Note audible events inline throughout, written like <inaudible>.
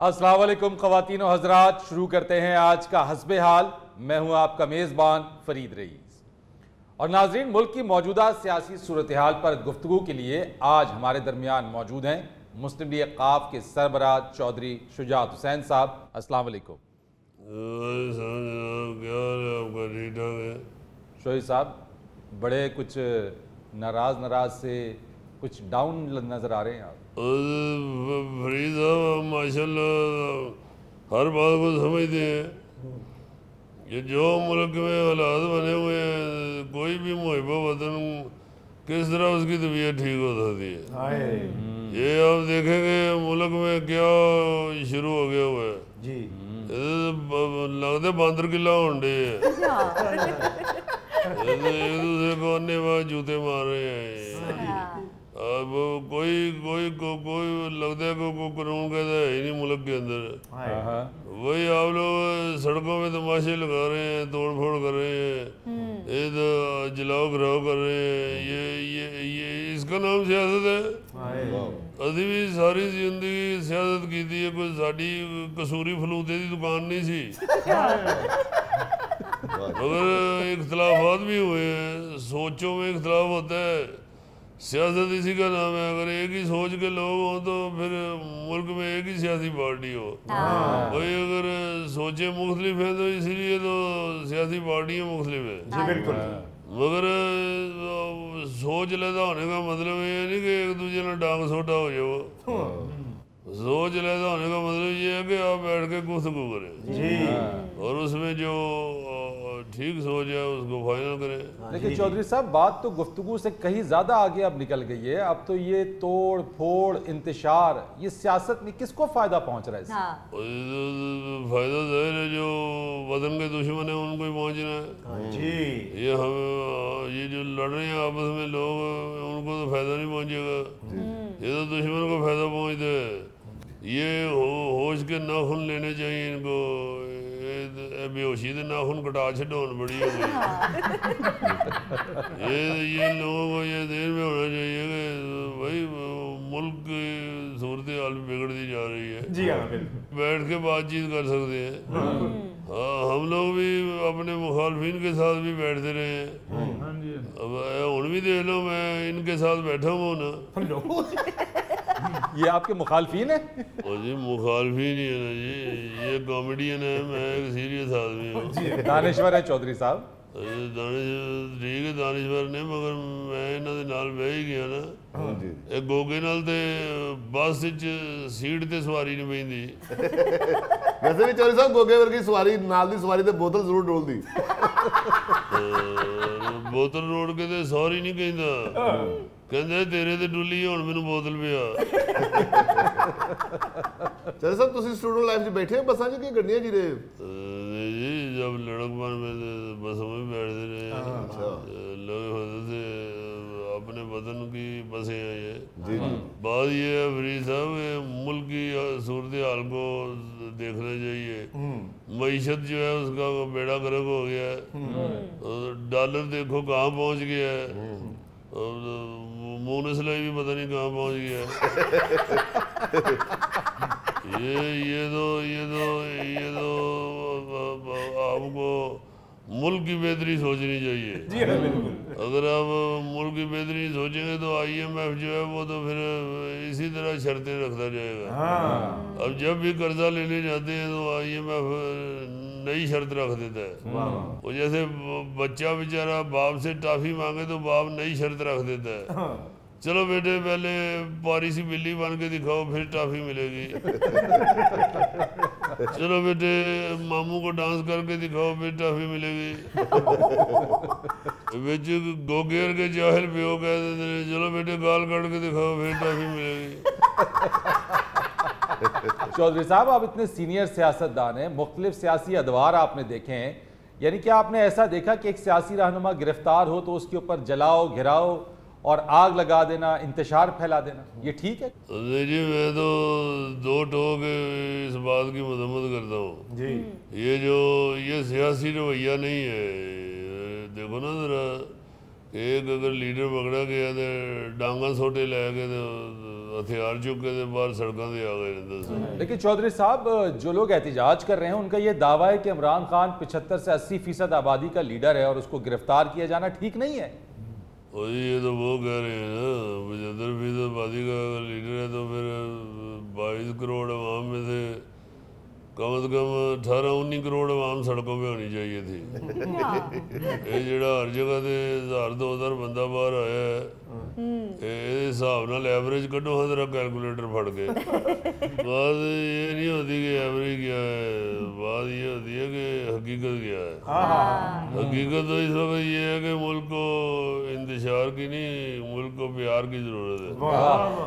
ख़वातीन और हजरात, शुरू करते हैं आज का हसब हाल। मैं हूँ आपका मेज़बान फरीद रईस। और नाजरीन, मुल्क की मौजूदा सियासी सूरत हाल पर गुफ्तु के लिए आज हमारे दरमियान मौजूद हैं मुस्लिम लीग काफ के सरबराह चौधरी शुजात हुसैन साहब। अस्सलाम वालेकुम शोही साहब, बड़े कुछ नाराज़ नाराज़ से कुछ डाउन नज़र आ रहे हैं आप। फरीद माशाल्लाह हर बात को समझते हैं। कि जो मुल्क में हालात बने हुए हैं कोई भी मुहब वतन किस तरह उसकी तबीयत ठीक हो सकती है? ये आप देखेंगे मुल्क में क्या शुरू हो गया हुआ है। जी। लगते बंदर किला होंडे है। एक दूसरे को अन्य जूते मार रहे हैं। अब कोई कोई को, कोई लगता है को, को कानून कहता है ही नहीं मुल्क के अंदर। वही आप लोग सड़कों में तमाशे लगा रहे हैं तोड़ फोड़ कर रहे हैं ये तो जलाओ घराव कर रहे हैं ये ये ये इसका नाम सियासत है। अभी भी सारी ज़िंदगी सियासत की थी कोई साड़ी कसूरी फलूते की दुकान नहीं सी मगर इख्तलाफात भी हुए हैं सोचों में इख्तलाफ होता है। सियासत इसी का नाम है। अगर एक ही सोच के लोग हो तो फिर मुल्क में एक ही सियासी पार्टी हो। वही अगर सोचे मुख्तलिफ़ है तो इसीलिए तो सियासी पार्टियाँ मुख्तलिफ़ है। जी बिल्कुल। मगर सोच लेता होने का मतलब ये नहीं कि एक दूजे ने डांग सोटा हो जाओ। सोच लैदा होने का मतलब ये है कि आप बैठ के गुफ्तगू करें। जी। और उसमें जो ठीक सोच है उसको फाइनल करें। लेकिन चौधरी साहब बात तो गुफ्तगु से कहीं ज़्यादा आगे अब निकल गई है। अब तो ये तोड़ फोड़ इंतशार ये सियासत में किसको फ़ायदा पहुँच रहा है हाँ। फ़ायदा ज़ाहिर है जो वतन के दुश्मन है उनको ही पहुँचना है। जी। ये हम ये जो लड़ रहे हैं आपस में लोग उनको तो फ़ायदा नहीं पहुंचेगा। ये तो दुश्मन को फ़ायदा पहुँचता है। ये हो, होश के नाखून लेने चाहिए इनको। ये बेहोशी के नाखून कटा छो बड़ी हो। गई ये ये लोगों को ये देर में होना चाहिए कि भाई मुल्क सूरत हाल बिगड़ती जा रही है। जी हाँ बिल्कुल। बैठ के बातचीत कर सकते हैं। हाँ। हम लोग भी अपने मुखालफिन के साथ भी बैठते रहे हैं। अब हूँ भी देख लो मैं इनके साथ बैठा हूँ ना। ये आपके मुखालफिन है? जी मुखालफिन ही है ना जी। ये कॉमेडियन है मैं एक सीरियस आदमी हूँ। दानश्वर है चौधरी साहब। ਇਹ ਦਾਨਿਸ਼ ਠੀਕ ਹੈ ਦਾਨਿਸ਼ਵਰ ਨੇ ਮਗਰ ਮੈਂ ਇਹਨਾਂ ਦੇ ਨਾਲ ਬਹਿ ਹੀ ਗਿਆ ਨਾ। ਇਹ ਗੋਗੇ ਨਾਲ ਤੇ ਬੱਸ ਵਿੱਚ ਸੀਟ ਤੇ ਸਵਾਰੀ ਨਹੀਂ ਬੈਂਦੀ ਵੈਸੇ ਵੀ ਚੌਰੀ ਸਾਹਿਬ ਗੋਗੇ ਵਰਗੀ ਸਵਾਰੀ ਨਾਲ ਦੀ ਸਵਾਰੀ ਤੇ ਬੋਤਲ ਜ਼ਰੂਰ ਡੋਲਦੀ। ਬੋਤਲ ਰੋੜ ਕੇ ਤੇ ਸੌਰੀ ਨਹੀਂ ਕਹਿੰਦਾ। ਕਹਿੰਦਾ ਤੇਰੇ ਤੇ ਡੁੱਲੀ ਹੁਣ ਮੈਨੂੰ ਬੋਤਲ ਪਿਆ। ਚੌਰੀ ਸਾਹਿਬ ਤੁਸੀਂ ਸਟੂਡੈਂਟ ਲਾਈਫ 'ਚ ਬੈਠੇ ਹੋ ਬੱਸਾਂ 'ਚ ਕਿ ਗੱਡੀਆਂ 'ਚ ਹੀ ਰਹੇ नहीं जी जब लड़कपन में तो बसों में बैठते रहे हैं लगे होते थे अपने वतन की बसें हैं ये जी जी बात ये है फरीद साहब ये मुल्क की सूरत हाल को देखना चाहिए मीशत जो है उसका बेड़ा गर्क हो गया है और डॉलर देखो कहाँ पहुँच गया है और मुंह सिलाई भी पता नहीं कहाँ पहुँच गया है <laughs> ये ये तो ये तो ये तो आपको मुल्क की बेहतरी सोचनी चाहिए जी हाँ बिल्कुल अगर आप मुल्क की बेहतरी सोचेंगे तो आईएमएफ जो है वो तो फिर इसी तरह शर्तें रखता जाएगा हाँ अब जब भी कर्जा लेने जाते हैं तो आईएमएफ नई शर्त रख देता है वो जैसे बच्चा बेचारा बाप से टाफी मांगे तो बाप नई शर्त रख देता है चलो बेटे, पहले बारी सी बिल्ली बन के दिखाओ, फिर टॉफी मिलेगी। चलो बेटे, मामू को डांस करके दिखाओ, फिर टॉफी मिलेगी। बेच गोगेर के ज़ाहिर भी हो देते तो चलो बेटे, गाल काट के दिखाओ, फिर टॉफी मिलेगी। चौधरी साहब, आप इतने सीनियर सियासतदान हैं, मुख्तलिफ़ सियासी अदवार आपने देखे हैं। यानी कि आपने ऐसा देखा कि एक सियासी रहनुमा गिरफ़्तार हो तो उसके ऊपर जलाओ, घिराओ और आग लगा देना इंतज़ार फैला देना ये ठीक है? जी मैं तो दो टोक इस बात की मजम्मत करता हूँ। जी। ये जो ये सियासी रवैया नहीं है देखो ना जरा एक अगर लीडर पकड़ा गया तो डांगा सोटे लै तो हथियार चुक थे बाहर सड़क से आ गए लेकिन चौधरी साहब जो लोग एहतजाज कर रहे हैं उनका ये दावा है कि इमरान खान 75 से 80 फ़ीसद आबादी का लीडर है और उसको गिरफ़्तार किया जाना ठीक नहीं है। और ये तो वो कह रहे हैं ना, पचहत्तर फ़ीसद आबादी का अगर लीडर है तो फिर बाईस करोड़ आवाम में से। कम से कम अठारह उन्नीस करोड़ आम सड़कों पे होनी चाहिए थी। ये जरा हर जगह से हज़ार दो हज़ार बंदा बाहर आया है हम्म। हिसाब न एवरेज कटो हाँ कैलकुलेटर फट के बात ये नहीं होती कि एवरेज क्या है बात ये होती है कि हकीकत क्या है। हाँ, हाँ, हाँ। हकीकत तो इस वक्त ये है कि मुल्क को इंतज़ार की नहीं मुल्क को प्यार की ज़रूरत है।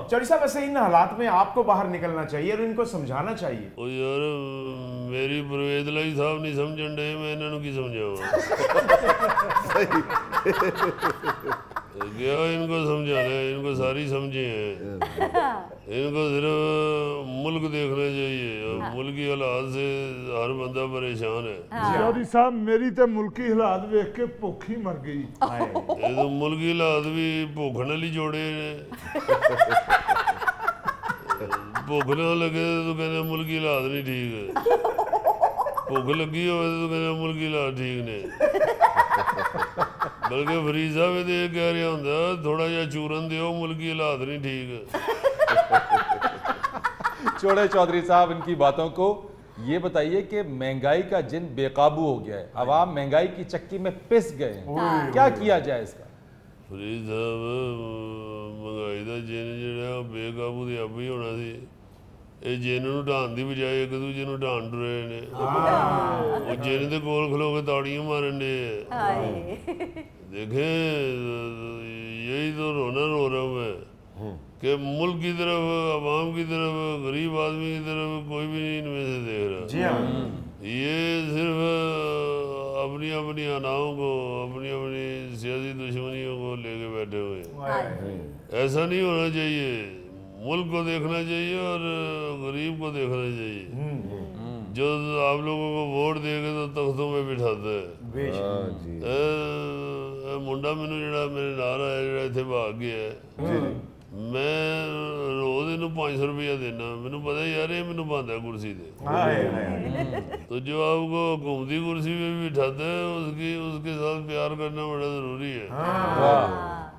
चौड़ी साहब वैसे इन हालात में आपको बाहर निकलना चाहिए और इनको समझाना चाहिए। ओ यार ਮੇਰੀ ਪਰਵੇਜ਼ ਲਈ ਸਾਹਿਬ ਨਹੀਂ ਸਮਝਣ ਦੇ ਮੈਂ ਇਹਨਾਂ ਨੂੰ ਕੀ ਸਮਝਾਵਾਂ क्या इनको समझाना है इनको सारी समझे हैं इनको सिर्फ मुल्क देखना चाहिए और मुल्क की हालात से हर बंदा परेशान है ਚੌਧਰੀ ਸਾਹਿਬ ਮੇਰੀ ਤੇ ਮੁਲਕੀ ਹਾਲਾਤ ਵੇਖ ਕੇ ਭੁੱਖ ਹੀ ਮਰ ਗਈ ਇਹ ਤਾਂ ਮੁਲਕ ਦੀ ਹਾਲਾਤ ਵੀ ਭੁੱਖ ਨਾਲ ਹੀ ਜੋੜੇ ਨੇ ਭੁੱਖ ਨਾ ਲੱਗੇ ਤਾਂ ਕਹਿੰਦੇ ਮੁਲਕ ਦੀ ਹਾਲਾਤ ਨਹੀਂ ਠੀਕ ਭੁੱਖ ਲੱਗੀ ਹੋਵੇ ਤਾਂ ਕਹਿੰਦੇ ਮੁਲਕ ਦੀ ਹਾਲਾਤ ਠੀਕ ਨੇ ਬਲਕਿ ਫਰੀਦ ਸਾਹਿਬ ਇਹ ਤੇ ਇਹ ਕਹਿ ਰਿਹਾ ਹੁੰਦਾ ਥੋੜਾ ਜਿਹਾ ਚੂਰਨ ਦਿਓ ਮੁਲਕ ਦੀ ਹਾਲਾਤ ਨਹੀਂ ਠੀਕ छोड़े चौधरी साहब इनकी बातों को ये बताइए कि महंगाई का जिन बेकाबू हो गया है अवाम महंगाई की चक्की में पिस गए हैं क्या किया जाए इसका ਫਰੀਦ ਸਾਹਿਬ ਮਹਿੰਗਾਈ ਦਾ ਜਿੰਨ ਜਿਹੜਾ ਉਹ ਬੇਕਾਬੂ ਤੇ ਆਪ ਹੀ ਹੋਣਾ ਸੀ ਇਹ ਜਿੰਨ ਨੂੰ ਢਾਣ ਦੀ ਬਜਾਏ ਇੱਕ ਦੂਜੇ ਨੂੰ ਢਾਣ ਰਹੇ ਨੇ ਉਹ ਜਿੰਨ ਦੇ ਕੋਲ ਖਲੋ ਕੇ ਤਾੜੀਆਂ ਮਾਰਨ ਦੇ देखें यही तो रोना रो रहा हूँ मैं कि मुल्क की तरफ आवाम की तरफ गरीब आदमी की तरफ कोई भी नहीं इनमें से देख रहा जी हाँ ये सिर्फ अपनी अपनी अनाओं को अपनी अपनी सियासी दुश्मनियों को लेके बैठे हुए हैं ऐसा नहीं होना चाहिए मुल्क को देखना चाहिए और गरीब को देखना चाहिए। जो आप लोगों को वोट देगा तो तख्तों में बिठाता है। हाँ, मुंडा मैनू जो मेरे नारा है जो इतने भाग गया है। मैं रोज इन पाँच सौ रुपया देना। मैं पता यार ये मैं पाता है कुर्सी दे तो जो आपको घूमती कुर्सी में भी बिठाता है उसकी उसके साथ प्यार करना बड़ा ज़रूरी है। हाँ।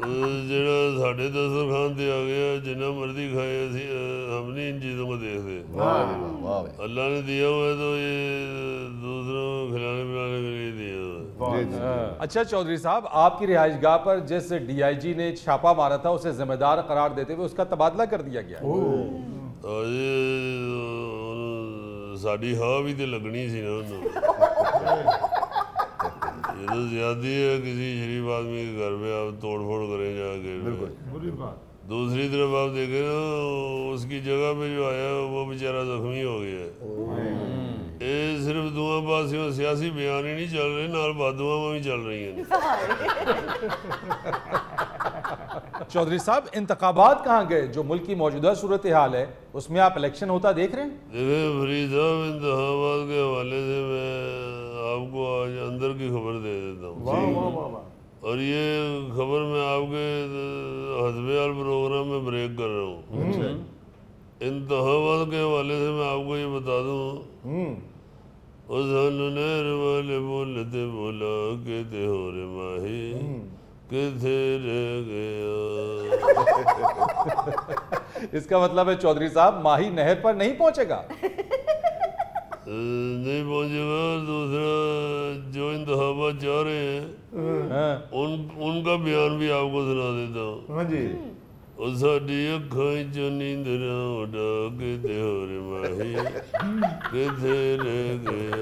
ਜਿਹੜਾ ਸਾਡੇ ਦਸਤਰਖਾਨ ਤੇ ਆ ਗਿਆ ਜਿੰਨਾ ਮਰਜ਼ੀ ਖਾਏ ਅਸੀਂ ਅ, हम नहीं इन चीज़ों को देखते ਵਾਹ ਜੀ वाह, वाह भाई अल्लाह ने दिया हुआ है तो ये दूसरों को खिलाने पिलाने के लिए दिया हुआ है जी जी अच्छा चौधरी साहब आपकी रिहाइश गाह पर जिस डीआईजी ने छापा मारा था उसे जिम्मेदार करार देते हुए उसका तबादला कर दिया गया और ये ਉਹਨੂੰ ਸਾਡੀ ਹਾਂ ਵੀ ਤੇ ਲੱਗਣੀ <laughs> ਸੀ ਨਾ ਉਹਨੂੰ जिधर ज़्यादा है किसी शरीफ आदमी के घर में आप तोड़ फोड़ करें जाके दूसरी तरफ़ आप देखें ना उसकी जगह पे जो आया वो बेचारा जख्मी हो गया ये सिर्फ़ दुआ पास सियासी बयान ही नहीं चल रहे नाल बादुआ भी चल रही हैं चौधरी साहब इंतखाबात कहाँ गए जो मुल्क की मौजूदा सूरत हाल है उसमें आप इलेक्शन होता देख रहे हैं देखे फरीद साहब इंतबात के हवाले से मैं आपको आज अंदर की खबर दे देता हूँ। वाह वाह वाह वाह। और ये खबर मैं आपके हसबेल प्रोग्राम में ब्रेक कर रहा हूँ। इंतबात के हवाले से मैं आपको ये बता दूँ। उस नहर वाले बोलते बोला के ते हो रे माही? के थे रह गया? <laughs> इसका मतलब है चौधरी साहब माही नहर पर नहीं पहुंचेगा। <laughs> नहीं पहुंचेगा और दूसरा जो इंतबात चाह रहे हैं हाँ। उन उनका बयान भी आपको सुना देता हूँ हाँ जी ਉਹ ਸਾਡੀ ਅੱਖਾਂ ਚੋਂ ਨੀਂਦਰਾਂ ਉਡਾ ਕੇ ਤੇ ਹੋਰ ਮਾਹੀ ਕਿਥੇ ਰਹਿ ਗਿਆ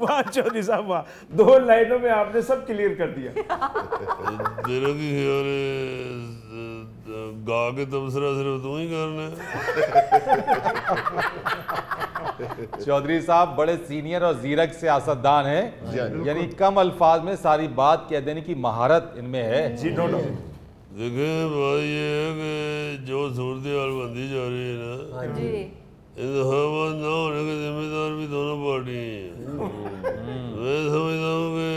वाह चौधरी साहब वाह दो लाइनों में आपने सब क्लियर कर दिया तेरा की ख्याल है ਗਾ ਕੇ ਤਬਸਰਾ ਸਿਰਫ ਤੂੰ ਹੀ ਕਰਨਾ ਹੈ। <laughs> चौधरी साहब बड़े सीनियर और जीरक सियासतदान हैं। जी हाँ, यानी कम अल्फाज में सारी बात कह देने की महारत इनमें है। जी नो नो देखें बात ये है कि जो सूरत हाल बनती जा रही है ना जी। इंतखाबात ना होने के जिम्मेदार भी दोनों पार्टी हैं। मैं समझता हूँ कि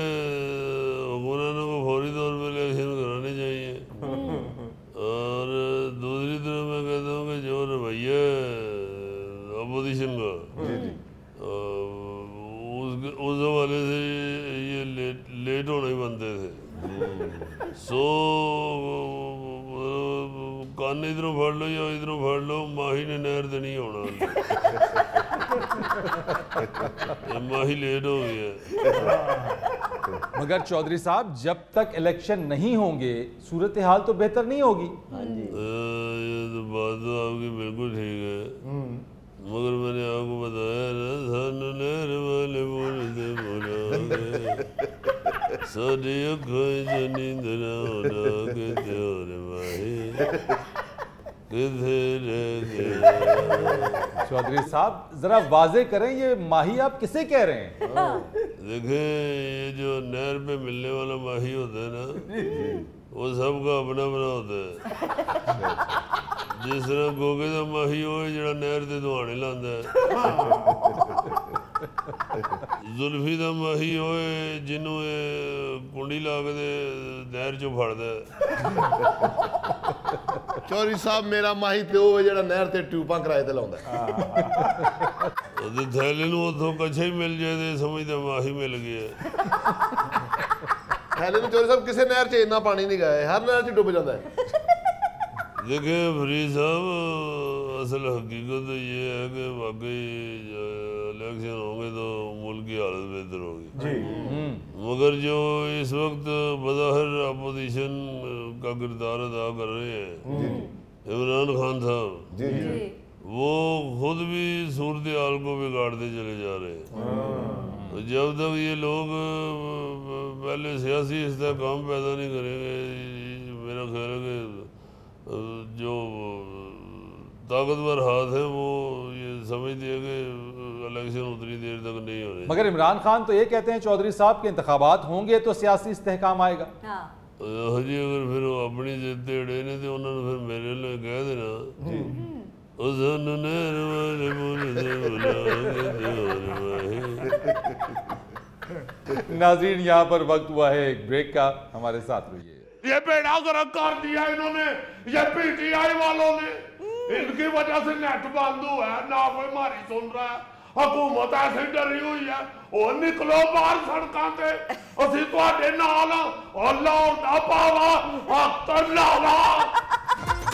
मगर चौधरी साहब जब तक इलेक्शन नहीं होंगे सूरत हाल तो बेहतर नहीं होगी। अ, ये तो बात तो आपकी बिल्कुल ठीक है। मगर मैंने आपको बताया ना वाले बोलते बोला होना चौधरी साहब जरा वाजे करें ये माही आप किसे कह रहे हैं। देखें ये जो नहर पे मिलने वाला माही होता है ना वो सबका अपना अपना होता है जिस तरह गोगे का माही हो जरा नहर ते दुआने लांदा है जुल्फी ਦਾ ਮਾਹੀ ਹੋਏ ਜਿਹਨੂੰ ਇਹ ਕੁੰਡੀ ਲਾ ਕੇ ਤੇ ਨਹਿਰ ਚੋਂ ਫੜਦਾ ਹੈ ਚੌਧਰੀ ਸਾਹਿਬ ਮੇਰਾ ਮਾਹੀ ਪਿਓ ਜਿਹੜਾ ਨਹਿਰ ਤੇ ਟਿਊਬਾਂ ਕਿਰਾਏ ਤੇ ਲਾਉਂਦਾ। ਉਹਦੇ ਥੈਲੇ ਨੂੰ ਉਥੋਂ ਕੱਛਾ ਹੀ ਮਿਲ ਤੇ ਸਮਝਦਾ ਮਾਹੀ ਮਿਲ ਗਿਆ ਥੈਲੇ ਨੂੰ ਚੌਧਰੀ ਸਾਹਿਬ ਕਿਸੇ ਨਹਿਰ 'ਚ ਇੰਨਾ ਪਾਣੀ ਨਹੀਂ ਗਾਇਆ ਹਰ ਨਹਿਰ 'ਚ ਡੁੱਬ ਜਾਂਦਾ ਹੈ। देखिए फरीद साहब असल हकीकत तो ये है कि वाकई इलेक्शन होंगे तो मुल्क की हालत बेहतर होगी। मगर जो इस वक्त बज़ाहिर अपोजिशन का किरदार अदा कर रहे हैं इमरान खान साहब वो खुद भी सूरत हाल को बिगाड़ते चले जा रहे हैं। तो जब तक ये लोग पहले सियासी इसकाम पैदा नहीं करेंगे मेरा ख्याल है कि जो ताकतवर हाथ है वो ये समझ दिए कि इलेक्शन उतनी देर तक नहीं होने मगर इमरान खान तो ये कहते हैं चौधरी साहब के इंतबात होंगे तो सियासी इस्तेकाम आएगा। हाँ।, हाँ जी अगर फिर अपनी जिद अड़ेने तो उन्होंने फिर मेरे लिए कह देना। नाजीन यहाँ पर वक्त हुआ है एक ब्रेक का। हमारे साथ रहिए। ये बेड़ा गर्क कर दिया इन्होंने ये पीटीआई वालों ने। इनकी वजह से नेट बंद हुआ है ना कोई मारी सुन रहा है। हुकूमत ऐसे डरी हुई है। वो निकलो बाहर सड़क से असि थोड़े नाल लाउंडा पावा। अक्तर लावा <laughs>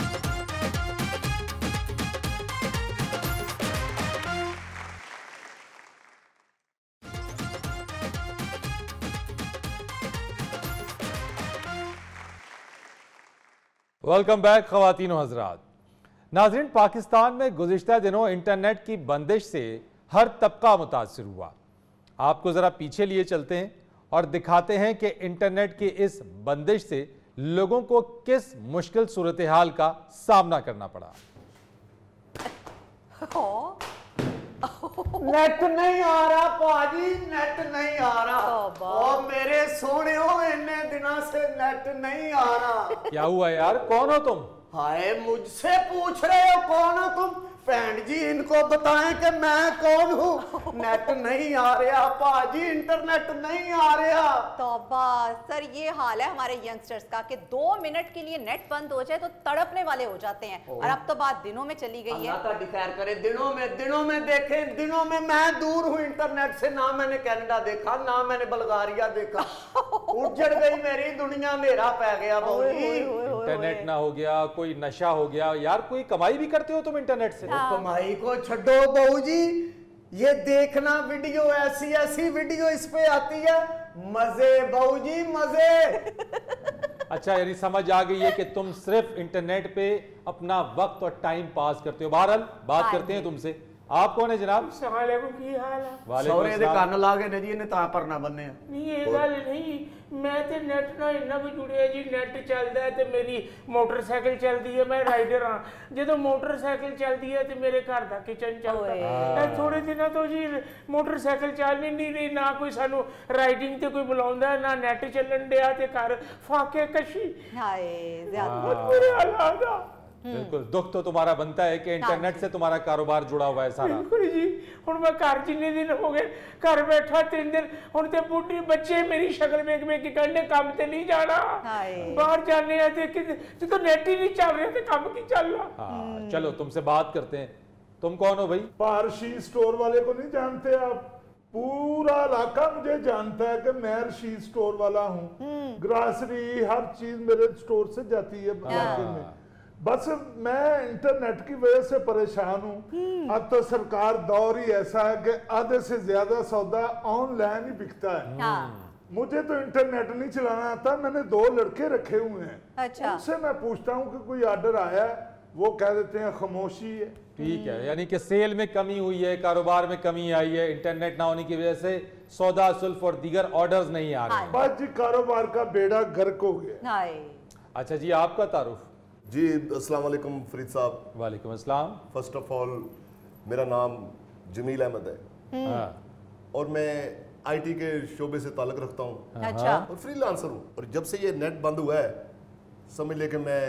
वेलकम बैक खातिन हजरात नाजरीन, पाकिस्तान में गुजशत दिनों इंटरनेट की बंदिश से हर तबका मुतासर हुआ। आपको ज़रा पीछे लिए चलते हैं और दिखाते हैं कि इंटरनेट की इस बंदिश से लोगों को किस मुश्किल सूरत हाल का सामना करना पड़ा। नेट नहीं आ रहा पाजी नेट नहीं आ रहा। ओ मेरे सोने हो इन्ने दिनों से नेट नहीं आ रहा। क्या हुआ यार? कौन हो तुम? हाय मुझसे पूछ रहे हो कौन हो तुम? भैन जी इनको बताएँ कि मैं कौन हूँ? नेट नहीं आ रहा भाजी इंटरनेट नहीं आ रहा। तौबा सर ये हाल है हमारे यंगस्टर्स का कि दो मिनट के लिए नेट बंद हो जाए तो तड़पने वाले हो जाते हैं। और अब तो बात दिनों में चली गई है। ताड़ी खैर करे दिनों में दिनों में देखे दिनों में मैं दूर हूँ इंटरनेट से ना मैंने कनाडा देखा ना मैंने बल्गारिया देखा। <laughs> उजड़ गई मेरी दुनिया मेरा पै गया इंटरनेट ना हो गया कोई नशा हो गया यार कोई कमाई भी करते हो तुम इंटरनेट से? हुक्म आई को छोड़ो बहू जी। ये देखना वीडियो ऐसी ऐसी वीडियो इस पे आती है। मज़े बहू जी मज़े। <laughs> अच्छा यानी समझ आ गई है कि तुम सिर्फ़ इंटरनेट पे अपना वक्त और टाइम पास करते हो। बहरहाल बात हाँ करते हैं तुमसे। आप कौन है जनाब? की हाल है? सौरे दे कान ला के ने जी ने ता परना बनने नहीं ये गल नहीं। ਮੈਂ ਤੇ ਨੈਟ ਨਾਲ ਇੰਨਾ ਵੀ ਜੁੜਿਆ ਜੀ ਨੈਟ ਚੱਲਦਾ ਤੇ ਮੇਰੀ ਮੋਟਰਸਾਈਕਲ ਚੱਲਦੀ ਹੈ ਮੈਂ ਰਾਈਡਰ ਹਾਂ। ਜਦੋਂ ਮੋਟਰਸਾਈਕਲ ਚੱਲਦੀ ਹੈ ਤੇ ਮੇਰੇ ਘਰ ਦਾ ਕਿਚਨ ਚੱਲਦਾ। ਇਹ ਥੋੜੇ ਦਿਨਾਂ ਤੋਂ ਜੀ ਮੋਟਰਸਾਈਕਲ ਚੱਲ ਨਹੀਂ ਰਹੀ ਨਾ ਕੋਈ ਸਾਨੂੰ ਰਾਈਡਿੰਗ ਤੇ ਕੋਈ ਬੁਲਾਉਂਦਾ ਨਾ ਨੈਟ ਚੱਲਣ ਡਿਆ ਤੇ ਘਰ ਫਾਕੇ ਕਸ਼ੀ ਹਾਏ ਜ਼ਿਆਦਾ। बिल्कुल दुख तो तुम्हारा बनता है कि इंटरनेट से तुम्हारा कारोबार जुड़ा हुआ है सारा ਬਿਲਕੁਲ ਜੀ ਹੁਣ ਮੈਂ ਘਰ ਜਿੰਨੇ ਦਿਨ ਹੋ ਗਏ ਘਰ ਬੈਠਾ ਤਿੰਨ ਦਿਨ ਹੁਣ ਤੇ ਬੁੱਢੀ ਬੱਚੇ ਮੇਰੀ ਸ਼ਕਲ ਵੇਖ ਵੇਖ ਕੇ ਕਹਿੰਦੇ ਕੰਮ ਤੇ ਨਹੀਂ ਜਾਣਾ ਹਾਏ। ਬਾਹਰ ਜਾਣੇ ਆ ਤੇ ਕਿ ਜਦੋਂ ਨੈਟ ਹੀ ਨਹੀਂ ਚੱਲ ਰਿਹਾ ਤੇ ਕੰਮ ਕੀ ਚੱਲਣਾ हाँ चलो तुमसे बात करते हैं तुम कौन हो भाई पारशी स्टोर वाले को नहीं जानते आप पूरा इलाका मुझे जानता है कि मैं रशीद स्टोर वाला हूँ ग्रासरी हर चीज मेरे स्टोर से जाती है इलाके में बस मैं इंटरनेट की वजह से परेशान हूँ। अब तो सरकार दौर ही ऐसा है कि आधे से ज़्यादा सौदा ऑनलाइन ही बिकता है। हाँ। मुझे तो इंटरनेट नहीं चलाना आता मैंने दो लड़के रखे हुए हैं। अच्छा। उनसे मैं पूछता हूँ कि कोई ऑर्डर आया है वो कह देते हैं खामोशी है। ठीक है यानी कि सेल में कमी हुई है कारोबार में कमी आई है इंटरनेट ना होने की वजह से सौदा सुल्फ और दीगर ऑर्डर्स नहीं आ रहे हैं। बस जी कारोबार का बेड़ा गर्क हो गया। अच्छा जी आपका तारुफ? जी अस्सलाम वालेकुम फरीद साहब। वालेकुम अस्सलाम। फ़र्स्ट ऑफ़ ऑल मेरा नाम जमील अहमद है। हाँ। और मैं आईटी के शोबे से ताल्लुक रखता हूँ। अच्छा। और फ्रीलांसर हूँ। और जब से ये नेट बंद हुआ है समझ लेके मैं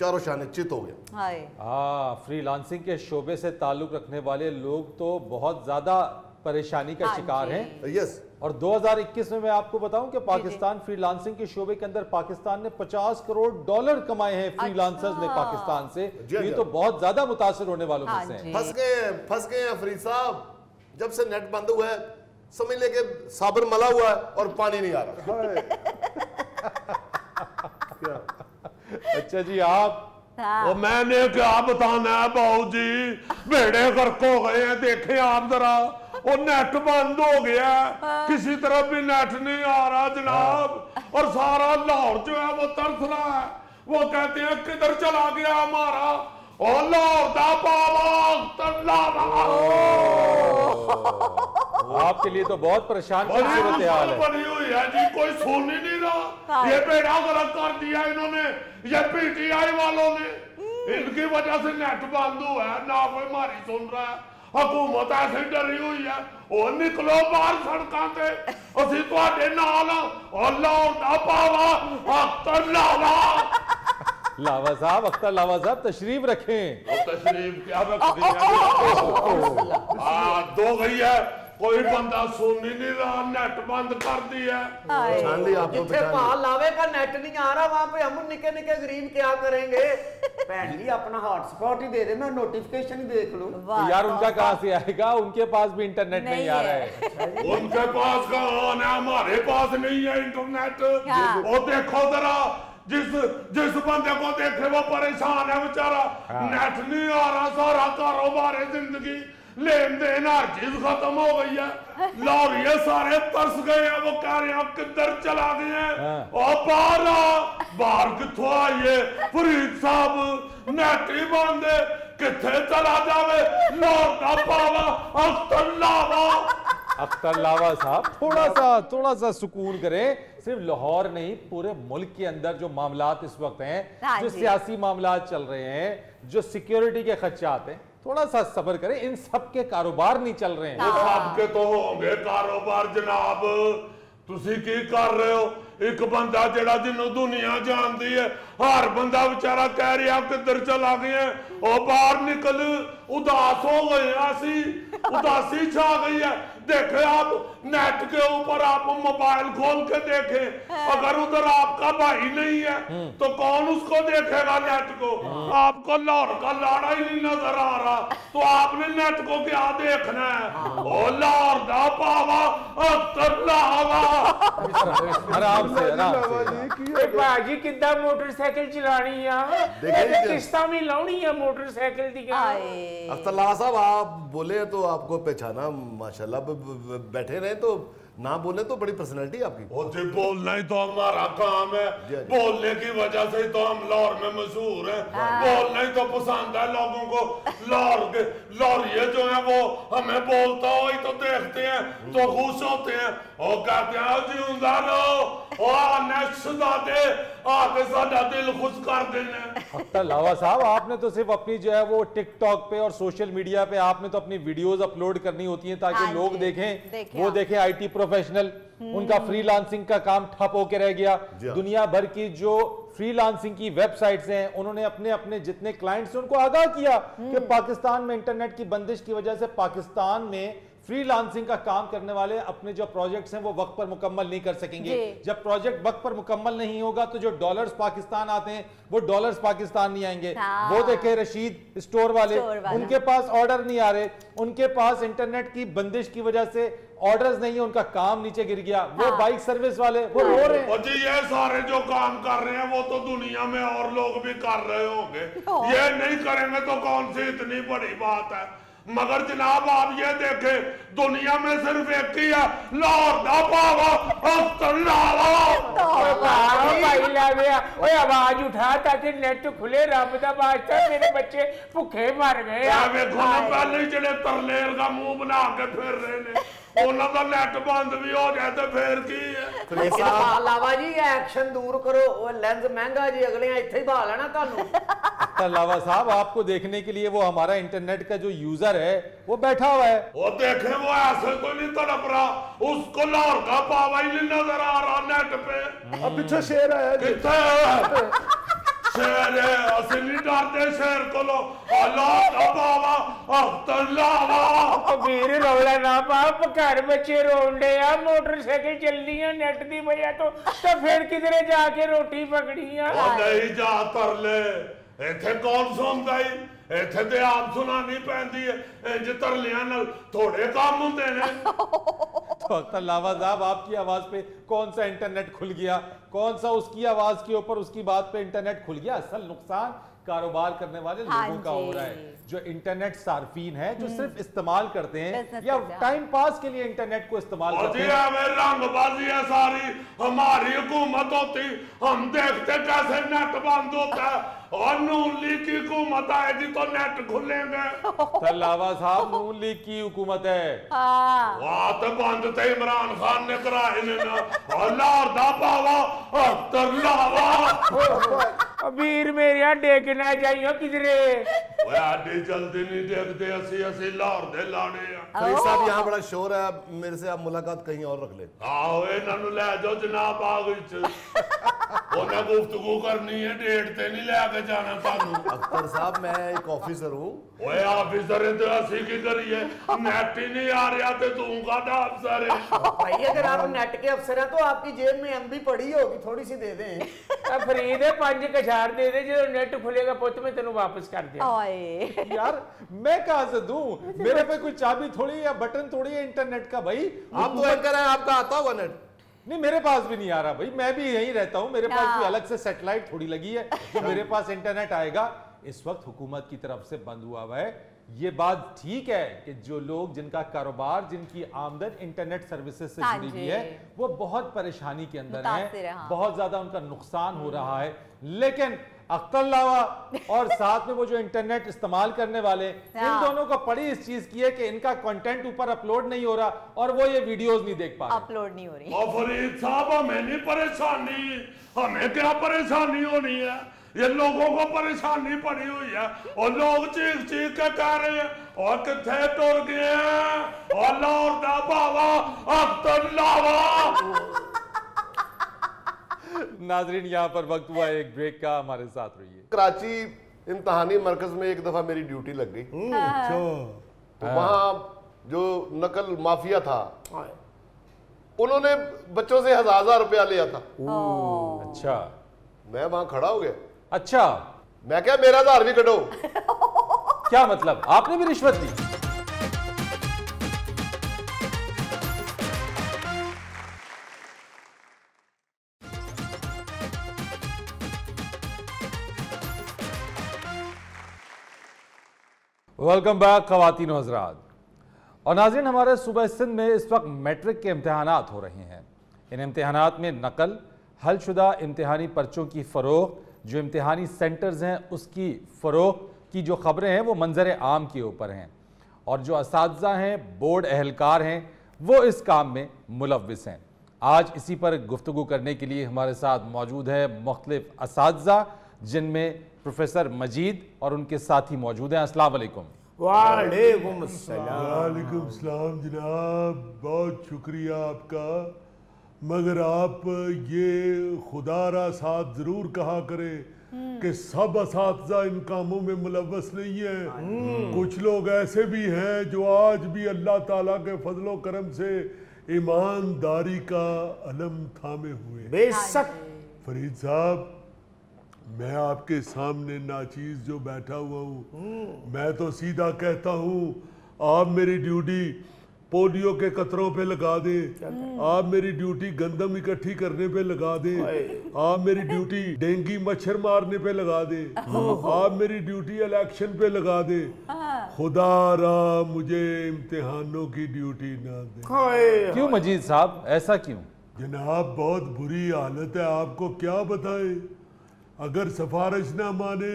चारों शाने चित हो गया। हाय। हाँ फ्रीलांसिंग के शोबे से ताल्लुक रखने वाले लोग तो बहुत ज़्यादा परेशानी का हाँ शिकार। हैं। यस और 2021 में मैं आपको बताऊँ कि पाकिस्तान फ्रीलांसिंग के शोबे के अंदर पाकिस्तान ने 50 करोड़ डॉलर कमाए हैं फ्रीलांसर्स अच्छा। ने। पाकिस्तान से। जी, ये जी। तो बहुत ज़्यादा मुतासर होने वालों हाँ में से फंस गए फंस गए हैं फरीद साहब। जब से नेट बंद हुआ है समझ ले कि साबुन मला हुआ है और पानी नहीं आ रहा। <laughs> अच्छा जी आप? हाँ। वो मैंने क्या बताना है बाबू जी? बेड़े गर्क हो गए हैं देखे आप जरा। वो नेट बंद हो गया। किसी तरफ़ भी नेट नहीं आ रहा जनाब। और सारा लाहौर जो है वो तरस रहा है। वो कहते हैं किधर चला गया हमारा? और लाहौर <laughs> आपके लिए तो बहुत परेशान सूरत हाल है। बनी हुई है जी कोई सुन ही नहीं रहा। हाँ। ये बेड़ा गलत कर दिया इन्होंने ये पीटीआई वालों ने। इनकी वजह से नेट बंद हुआ है ना कोई मारी सुन रहा है। हुकूमत ऐसे डरी हुई है ਉਹ ਨਿਕਲੋ ਬਾਹਰ ਸੜਕਾਂ ਤੇ ਅਸੀਂ ਤੁਹਾਡੇ ਨਾਲ ਆ ਅੱਲਾਹ ਦਾ ਪਾਵਾ ਅਖਤਰ ਲਾਵਾ लावा साहब अख्तर लावा साहब तशरीफ रखें ਉਹ ਤਸ਼ਰੀਫ क्या रख दिया हाँ दो गई है कोई बंदा सुन ही नहीं रहा नेट बंद कर दिया। हाय। पहचान लिया आपको जिथे पहचान भाव लावे का नेट नहीं आ रहा वहाँ पे हम निके निके गरीब क्या करेंगे? भैन जी अपना हॉटस्पॉट ही दे दे मैं नोटिफिकेशन ही देख लूँ। यार उनका कहाँ से आएगा? उनके पास भी इंटरनेट नहीं, नहीं आ रहा है। है। उनके पास कहाँ है? हमारे पास नहीं है इंटरनेट हाँ। वो देखो जरा जिस जिस बंदे को देखे वो परेशान है बेचारा। नेट नहीं आ रहा सारा कारोबार है ज़िंदगी। लेन देन हर चीज़ खत्म हो गई है। लॉरिये सारे तरस गए हैं वो कह रहे हैं किधर चला गए हैं। हाँ। और बाहर आ बाहर कितों आइए फरीद साहब नेट ही। बंद किथे चला जावे? लाहौर का पावा। अख्तर लावा। अख्तर लावा साहब थोड़ा सा थोड़ा सा सुकून करें। सिर्फ़ लाहौर नहीं पूरे मुल्क के अंदर जो मामलात इस वक्त हैं हाँ जो। सियासी मामलात चल रहे हैं जो सिक्योरिटी के खदशात हैं थोड़ा सा सब्र करें इन सब के कारोबार नहीं चल रहे हैं ਉਹ ਸਭ ਕੇ ਤੋਂ ਹੋਗੇ ਕਾਰੋਬਾਰ ਜਨਾਬ ਤੁਸੀਂ ਕੀ ਕਰ ਰਹੇ ਹੋ ਇੱਕ ਬੰਦਾ ਜਿਹੜਾ ਜਿਹਨੂੰ ਦੁਨੀਆ ਜਾਣਦੀ ਹੈ ਹਰ ਬੰਦਾ ਵਿਚਾਰਾ ਕਹਿ ਰਿਹਾ ਕਿੱਧਰ ਚਲਾ ਗਏ ਉਹ ਬਾਹਰ ਨਿਕਲ उदास हो गए हैं ਅਸੀਂ उदासी छा गई है देखे आप नेट के ऊपर आप मोबाइल खोल के देखे। हाँ। अगर उधर आपका भाई नहीं है तो कौन उसको देखेगा नेट को? आपको लाहौर का लाड़ा ही नहीं नज़र आ रहा। तो आपने नेट को क्या देखना है? ओ लाहौर दा पावा लावा। भाजी मोटरसाइकिल चलानी है? हाँ। किश्ता भी में लाउनी है मोटरसाइकिल दी हाय साहब आप बोले तो आपको पहचाना माशाल्लाह बैठे रहे तो ना बोले तो बड़ी पर्सनैलिटी आपकी। बोलना ही तो हमारा काम है। बोलने की वजह से ही तो हम लाहौर में मशहूर हैं। बोलना ही तो पसंद है लोगों को। लाहौर के लाहौरिये जो है वो हमें बोलता हो ही तो देखते हैं तो खुश होते हैं। और कहते हैं जी रहो। दिल खुश कर देने लावा साहब आपने तो सिर्फ़ अपनी जो है वो टिकटॉक पे और सोशल मीडिया पे आपने तो अपनी वीडियोस अपलोड करनी होती हैं ताकि हाँ लोग देखें। देखें वो। देखें आईटी प्रोफेशनल उनका फ्रीलांसिंग का काम ठप होके रह गया। हाँ। दुनिया भर की जो फ्रीलांसिंग की वेबसाइट्स हैं उन्होंने अपने अपने जितने क्लाइंट्स हैं उनको आगाह किया कि पाकिस्तान में इंटरनेट की बंदिश की वजह से पाकिस्तान में फ्रीलांसिंग का काम करने वाले अपने जो प्रोजेक्ट्स हैं वो वक्त पर मुकम्मल नहीं कर सकेंगे। जब प्रोजेक्ट वक्त पर मुकम्मल नहीं होगा तो जो डॉलर्स पाकिस्तान आते हैं वो डॉलर्स पाकिस्तान नहीं आएँगे। हाँ। वो देखे रशीद स्टोर वाले। स्टोर उनके पास ऑर्डर नहीं आ रहे। उनके पास इंटरनेट की बंदिश की वजह से ऑर्डर्स नहीं है उनका काम नीचे गिर गया। वो हाँ। बाइक सर्विस वाले वो रो रहे हैं। जी ये सारे जो काम कर रहे हैं वो तो दुनिया में और लोग भी कर रहे होंगे। हाँ। ये नहीं करेंगे तो कौन सी इतनी बड़ी बात है? मगर जनाब आप ये देखें दुनिया में सिर्फ़ एक ही है लाहौर ना पावा अफ्तर लावा आवाज़ उठा ताकि नेट खुले रब दा बादशाह मेरे बच्चे भूखे मर गए देखो पहले जेडे तरलेल का मुँह बना के फिर रहे ने <laughs> उन्होंने नेट बंद भी हो जाए तो फिर की है ਉਹਨਾਂ ਦਾ ਨੈਟ ਬੰਦ ਵੀ ਹੋ ਜਾਏ ਤੇ ਫੇਰ ਕੀ ਹੈ ਲੇਕਿਨ ਲਾਵਾ ਜੀ ਐਕਸ਼ਨ ਦੂਰ ਕਰੋ ਉਹ ਲੈਂਸ ਮਹਿੰਗਾ ਜੀ ਅਗਲਿਆਂ ਇੱਥੇ ਹੀ ਭਾ ਲੈਣਾ ਤੁਹਾਨੂੰ अख्तर लावा साहब आपको देखने के लिए वो हमारा इंटरनेट का जो यूजर है वो बैठा हुआ है वो देखे वो ऐसे तो नहीं तड़प रहा उसको लाहौर का पावा ही नहीं नजर आ रहा नेट पे अब पीछे शेर आया जी कितने शेर है असि नहीं डरते शेर कोलो। अल्लाह का बाबा अख्तर लावा। ओ रोला ना पाप घर बच्चे रोंडे आ मोटरसाइकिल चल रही है नेट दी वजह तो तो फिर किधरे जाके रोटी पकड़ी है नहीं जा तरले इतने कौन सुनता है? ਇੱਥੇ ਤੇ ਆਪ ਸੁਣਾਣੀ ਪੈਂਦੀ ਹੈ ਇੰਜ ਤਰਲਿਆਂ ਨਾਲ ਥੋੜੇ ਕੰਮ ਹੁੰਦੇ ਨੇ तो अख्तर लावा साहब आपकी आवाज पे कौन सा इंटरनेट खुल गया कौन सा उसकी आवाज के ऊपर उसकी बात पे इंटरनेट खुल गया असल नुकसान कारोबार करने वाले हाँ लोगों का हो रहा है जी। जो इंटरनेट सार्फिन है जो सिर्फ इस्तेमाल करते हैं Business या करते हैं, टाइम पास के लिए इंटरनेट को इस्तेमाल और करते जी हैं हमें रंगबाजी है सारी हमारी हुकूमत होती हम देखते कैसे नेट बंद होता है और नून लीग की हुकूमत आएगी तो नेट खुलेंगे। साहब नून लीग की हुकूमत है। हाँ। बंद थे इमरान खान ने कराए लार मेरिया देखना चाहिए किधरे? ओए जल्दी नहीं देखते असि असि लाहौर दे लाने भाई साहब यहाँ बड़ा शोर है मेरे से आप मुलाकात कहीं और रख ले। आओ इन्हां ले जाओ जनाब बाग विच ਉਹਨਾਂ ਗੁਫ਼ਤਗੂ ਕਰਨੀ ਹੈ ਡੇਟ ਤੇ ਨਹੀਂ ਲੈ ਕੇ ਜਾਣਾ ਤੁਹਾਨੂੰ अख्तर साहब मैं एक ऑफिसर हूँ ਓਏ ਆਫਿਸਰ ਤੇ ਅਸੀਂ ਕੀ ਕਰੀਏ ਨੈਟ ਹੀ ਨਹੀਂ ਆ ਰਿਹਾ ਤੇ ਤੂੰ ਕਾਹਦਾ ਅਫਸਰ ਹੈ भाई अगर आप नेट के अफसर हैं तो आपकी जेब में एमबी पड़ी होगी थोड़ी सी दे दें ਆ ਫਰੀਦ ਹੈ ਪੰਜ ਕਛਾੜ ਦੇ ਦੇ ਜਦੋਂ ਨੈਟ ਖੁੱਲੇਗਾ ਪੁੱਤ ਮੈਂ ਤੈਨੂੰ ਵਾਪਸ ਕਰ ਦਿਆਂ ओए यार मैं कहां से दूं मेरे पे कोई चाबी थोड़ी है या बटन थोड़ी है इंटरनेट का भाई आप तो एंकर हैं आपका आता होगा नेट नहीं मेरे पास भी नहीं आ रहा भाई। मैं भी यहीं रहता हूँ। मेरे पास हाँ। भी अलग से सेटेलाइट थोड़ी लगी है। जो मेरे पास इंटरनेट आएगा इस वक्त हुकूमत की तरफ़ से बंद हुआ हुआ है। ये बात ठीक है कि जो लोग जिनका कारोबार जिनकी आमदन इंटरनेट सर्विसेज़ से हाँ जुड़ी हुई है वो बहुत परेशानी के अंदर है। है, हाँ। बहुत ज़्यादा उनका नुकसान हो रहा है। लेकिन अख्तर लावा और <laughs> साथ में वो जो इंटरनेट इस्तेमाल करने वाले इन हाँ। दोनों को पड़ी इस चीज़ की है कि इनका कंटेंट ऊपर अपलोड नहीं हो रहा और वो ये वीडियोस नहीं देख पा अपलोड नहीं हो रही। और फरीद साहब हमें नहीं परेशानी हमें क्या परेशानी होनी है? ये लोगों को परेशानी पड़ी हुई है और लोग चीख चीख के कह रहे हैं और कितने टुर गए हैं? और लाहौर दा बाबा अख्तर लावा <laughs> नाजरीन यहाँ पर वक्त हुआ एक ब्रेक का हमारे साथ रहिए। कराची इम्तहानी मरकज में एक दफ़ा मेरी ड्यूटी लग गई। तो वहाँ जो नकल माफिया था उन्होंने बच्चों से हज़ार हज़ार रुपया लिया था। अच्छा। मैं वहाँ खड़ा हो गया। अच्छा। मैं क्या मेरा आधार भी कटो? क्या मतलब? आपने भी रिश्वत दी वेलकम बैक खवातीन हजरात और नाजिन हमारे सूबह सिंध में इस वक्त मैट्रिक के इम्तहान हो रहे हैं। इन इम्तहान में नकल, हलशुदा इम्तहानी पर्चों की फ़रोग जो इम्तहानी सेंटर्स हैं, उसकी फ़रोग की जो ख़बरें हैं, वो मंजर आम के ऊपर हैं। और जो इस हैं, बोर्ड अहलकार हैं, वो इस काम में मुलविस हैं। आज इसी पर गुफ्तु करने के लिए हमारे साथ मौजूद है मुख्तलिफ़ इस जिनमें प्रोफेसर मजीद और उनके साथी मौजूद हैं। अस्सलाम वालेकुम वालेकुम सलाम। जनाब बहुत शुक्रिया आपका। मगर आप ये खुदारा साथ ज़रूर कहा करें कि सब इस इन कामों में मुलवस नहीं है। कुछ लोग ऐसे भी हैं जो आज भी अल्लाह ताला के फजलो करम से ईमानदारी का अलम थामे हुए बेशक। फरीद साहब मैं आपके सामने नाचीज जो बैठा हुआ हूँ। मैं तो सीधा कहता हूँ आप मेरी ड्यूटी पोलियो के कतरों पे लगा दे। आप मेरी ड्यूटी गंदम इकट्ठी करने पे लगा दे। आप मेरी ड्यूटी डेंगी मच्छर मारने पे लगा दे। आप मेरी ड्यूटी इलेक्शन पे लगा दे। खुदा रा मुझे इम्तिहानों की ड्यूटी ना दे। क्यों मजीद साहब? ऐसा क्यों? जनाब बहुत बुरी हालत है। आपको क्या बताए? अगर सिफारिश ना माने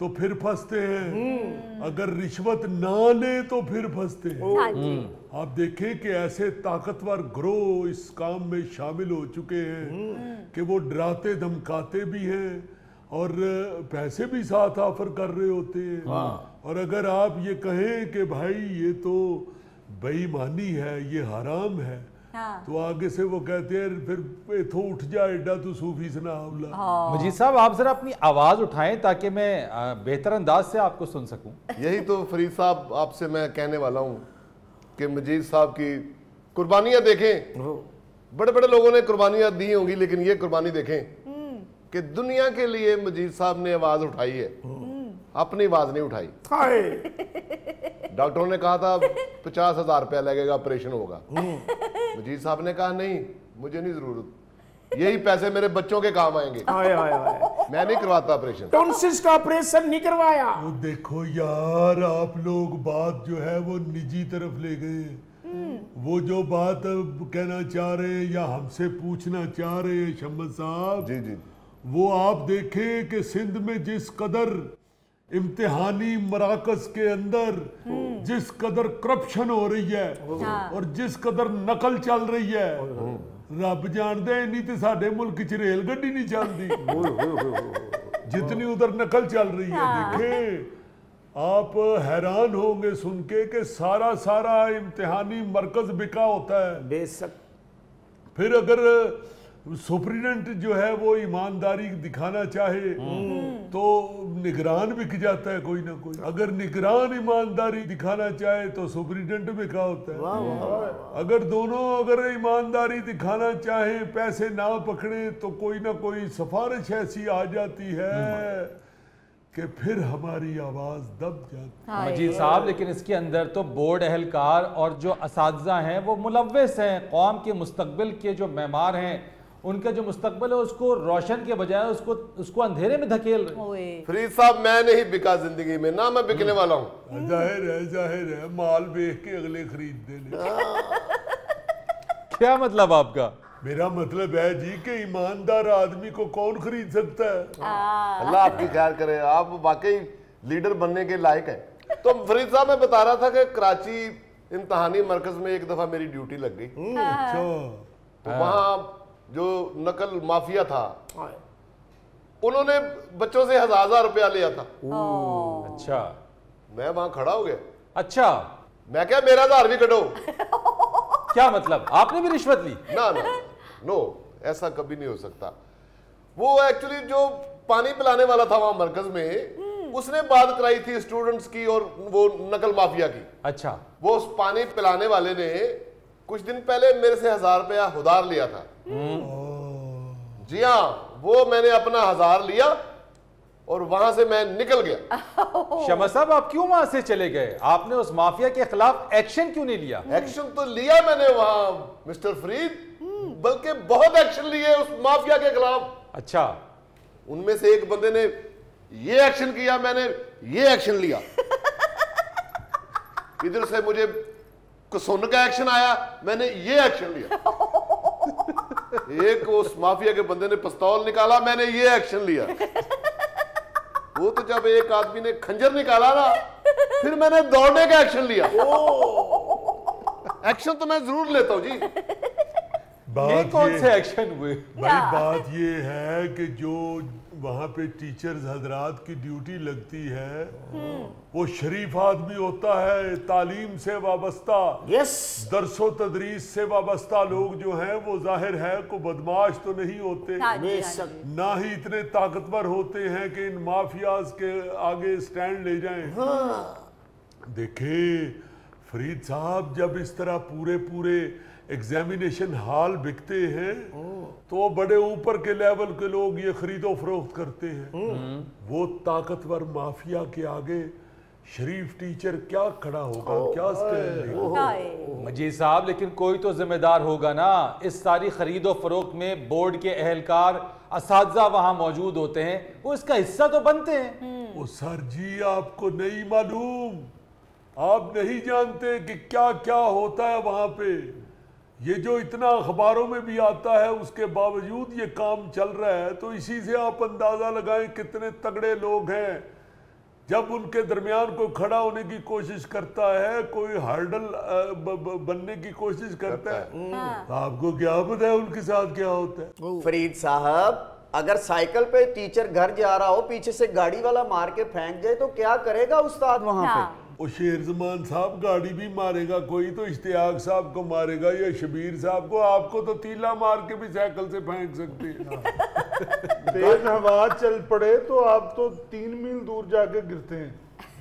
तो फिर फंसते हैं हम्म। अगर रिश्वत ना ले तो फिर फंसते हैं हाँ हम्म। आप देखें कि ऐसे ताकतवर ग्रोह इस काम में शामिल हो चुके हैं हम्म। कि वो डराते धमकाते भी हैं और पैसे भी साथ ऑफ़र कर रहे होते हैं हाँ। और अगर आप ये कहें कि भाई ये तो बेईमानी है ये हराम है हाँ। तो आगे से वो कहते हैं फिर इथो उठ जा एडा तू सूफी सना हाँ। मजीद साहब आप जरा अपनी आवाज़ उठाएँ ताकि मैं बेहतर अंदाज से आपको सुन सकूँ यही तो फरीद साहब आपसे मैं कहने वाला हूँ कि मजीद साहब की कुर्बानियाँ देखें बड़े बड़े लोगों ने कुर्बानियाँ दी होंगी लेकिन ये कुर्बानी देखें हम्म। कि दुनिया के लिए मजीद साहब ने आवाज़ उठाई है हम्म। अपनी आवाज़ नहीं उठाई <laughs> डॉक्टरों ने कहा था पचास हज़ार रुपया लगेगा ऑपरेशन होगा। मजीद साहब ने कहा नहीं मुझे नहीं ज़रूरत। यही पैसे मेरे बच्चों के काम आएँगे। आए, आए, आए। मैं नहीं करवाता ऑपरेशन। टॉन्सिस का ऑपरेशन नहीं करवाया। वो देखो यार आप लोग बात जो है वो निजी तरफ़ ले गए। वो जो बात कहना चाह रहे हैं या हमसे पूछना चाह रहे हैं शम्मद साहब जी जी। वो आप देखें कि सिंध में जिस कदर इम्तिहानी मराकज के अंदर जिस कदर करप्शन हो रही है हाँ। और जिस कदर नकल चल रही है रब जानते नहीं तो साडे मुल्क च रेल गड्डी नहीं चलती <laughs> जितनी उधर नकल चल रही है हाँ। देखे आप हैरान होंगे सुन के कि सारा सारा इम्तिहानी मरकज बिका होता है। बेशक। फिर अगर सुप्रीडेंट जो है वो ईमानदारी दिखाना चाहे तो निगरान बिक जाता है कोई ना कोई। अगर निगरान ईमानदारी दिखाना चाहे तो सुप्रीडेंट बिका होता है? अगर दोनों अगर ईमानदारी दिखाना चाहे पैसे ना पकड़े तो कोई ना कोई सिफारिश ऐसी आ जाती है कि फिर हमारी आवाज़ दब जाती है। मजीद साहब लेकिन इसके अंदर तो बोर्ड अहलकार और जो इस हैं वो मुलविस हैं। कौम के मुस्तबिल के जो मेमार हैं उनका जो मुस्तकबल है उसको रोशन के बजाय उसको उसको अंधेरे में धकेल रहे फरीद साहब मैं नहीं बिका ज़िंदगी में ना मैं बिकने वाला हूँ। ज़ाहिर है ज़ाहिर है माल बेच के अगले खरीद दे क्या मतलब आपका? मेरा मतलब है जी कि ईमानदार आदमी को कौन खरीद सकता है? अल्लाह आपकी ख्याल करे आप वाकई लीडर बनने के लायक है। तो फरीद साहब मैं बता रहा था कि कराची इम्तहानी मरकज में एक दफ़ा मेरी ड्यूटी लग गई। अच्छा। तो वहाँ जो नकल माफिया था उन्होंने बच्चों से हज़ार हज़ार रुपया लिया था। अच्छा। मैं वहाँ खड़ा हो गया। अच्छा। मैं क्या मेरा आधार भी कटो? <laughs> क्या मतलब? आपने भी रिश्वत ली? ना ना। नो ऐसा कभी नहीं हो सकता। वो एक्चुअली जो पानी पिलाने वाला था वहाँ मरकज में उसने बात कराई थी स्टूडेंट्स की और वो नकल माफिया की। अच्छा। वो उस पानी पिलाने वाले ने कुछ दिन पहले मेरे से हज़ार रुपया उधार लिया था। जी हाँ वो मैंने अपना हज़ार लिया और वहाँ से मैं निकल गया। शमा साहब आप क्यों वहाँ से चले गए? आपने उस माफिया के खिलाफ एक्शन क्यों नहीं लिया? एक्शन तो लिया मैंने वहाँ मिस्टर फरीद बल्कि बहुत एक्शन लिए उस माफिया के खिलाफ। अच्छा। उनमें से एक बंदे ने ये एक्शन किया मैंने ये एक्शन लिया। <laughs> इधर से मुझे कसुन का एक्शन आया मैंने ये एक्शन लिया। <laughs> एक उस माफिया के बंदे ने पिस्तौल निकाला मैंने ये एक्शन लिया। वो तो जब एक आदमी ने खंजर निकाला ना फिर मैंने दौड़ने का एक्शन लिया। एक्शन तो मैं ज़रूर लेता हूँ जी। बात ये कौन ये से एक्शन हुए? भाई बात ये है कि जो वहाँ पे टीचर्स हजरात की ड्यूटी लगती है। वो शरीफ आदमी होता है तालीम से वाबस्ता। यस दरसो तदरीस से वाबस्ता लोग जो हैं वो ज़ाहिर है को बदमाश तो नहीं होते। हाँ हाँ ना ही इतने ताकतवर होते हैं कि इन माफियाज के आगे स्टैंड ले जाएँ। देखे फरीद साहब जब इस तरह पूरे पूरे एग्जामिनेशन हॉल बिकते हैं तो बड़े ऊपर के लेवल के लोग ये खरीदो फरोख्त करते हैं। वो ताकतवर माफिया के आगे शरीफ टीचर क्या खड़ा होगा क्या स्टैंड मजीद साहब लेकिन कोई तो जिम्मेदार होगा ना। इस सारी खरीदो फरोख्त में बोर्ड के अहलकार असाजा वहाँ मौजूद होते हैं। वो इसका हिस्सा तो बनते हैं। ओ सर जी आपको नहीं मालूम। आप नहीं जानते कि क्या क्या होता है वहाँ पे। ये जो इतना अखबारों में भी आता है उसके बावजूद ये काम चल रहा है तो इसी से आप अंदाज़ा लगाएँ कितने तगड़े लोग हैं। जब उनके दरमियान कोई खड़ा होने की कोशिश करता है कोई हर्डल ब- ब- बनने की कोशिश करता है तो आपको क्या पता है उनके साथ क्या होता है? फरीद साहब अगर साइकिल पे टीचर घर जा रहा हो पीछे से गाड़ी वाला मार के फेंक जाए तो क्या करेगा उस्ताद वहाँ पे? वो शेर जमान साहब गाड़ी भी मारेगा कोई तो इश्तियाक साहब को मारेगा या शबीर साहब को आपको तो तीला मार के भी साइकिल से फेंक सकते हैं। <laughs> तेज हवा चल पड़े तो आप तो तीन मील दूर जाके गिरते हैं।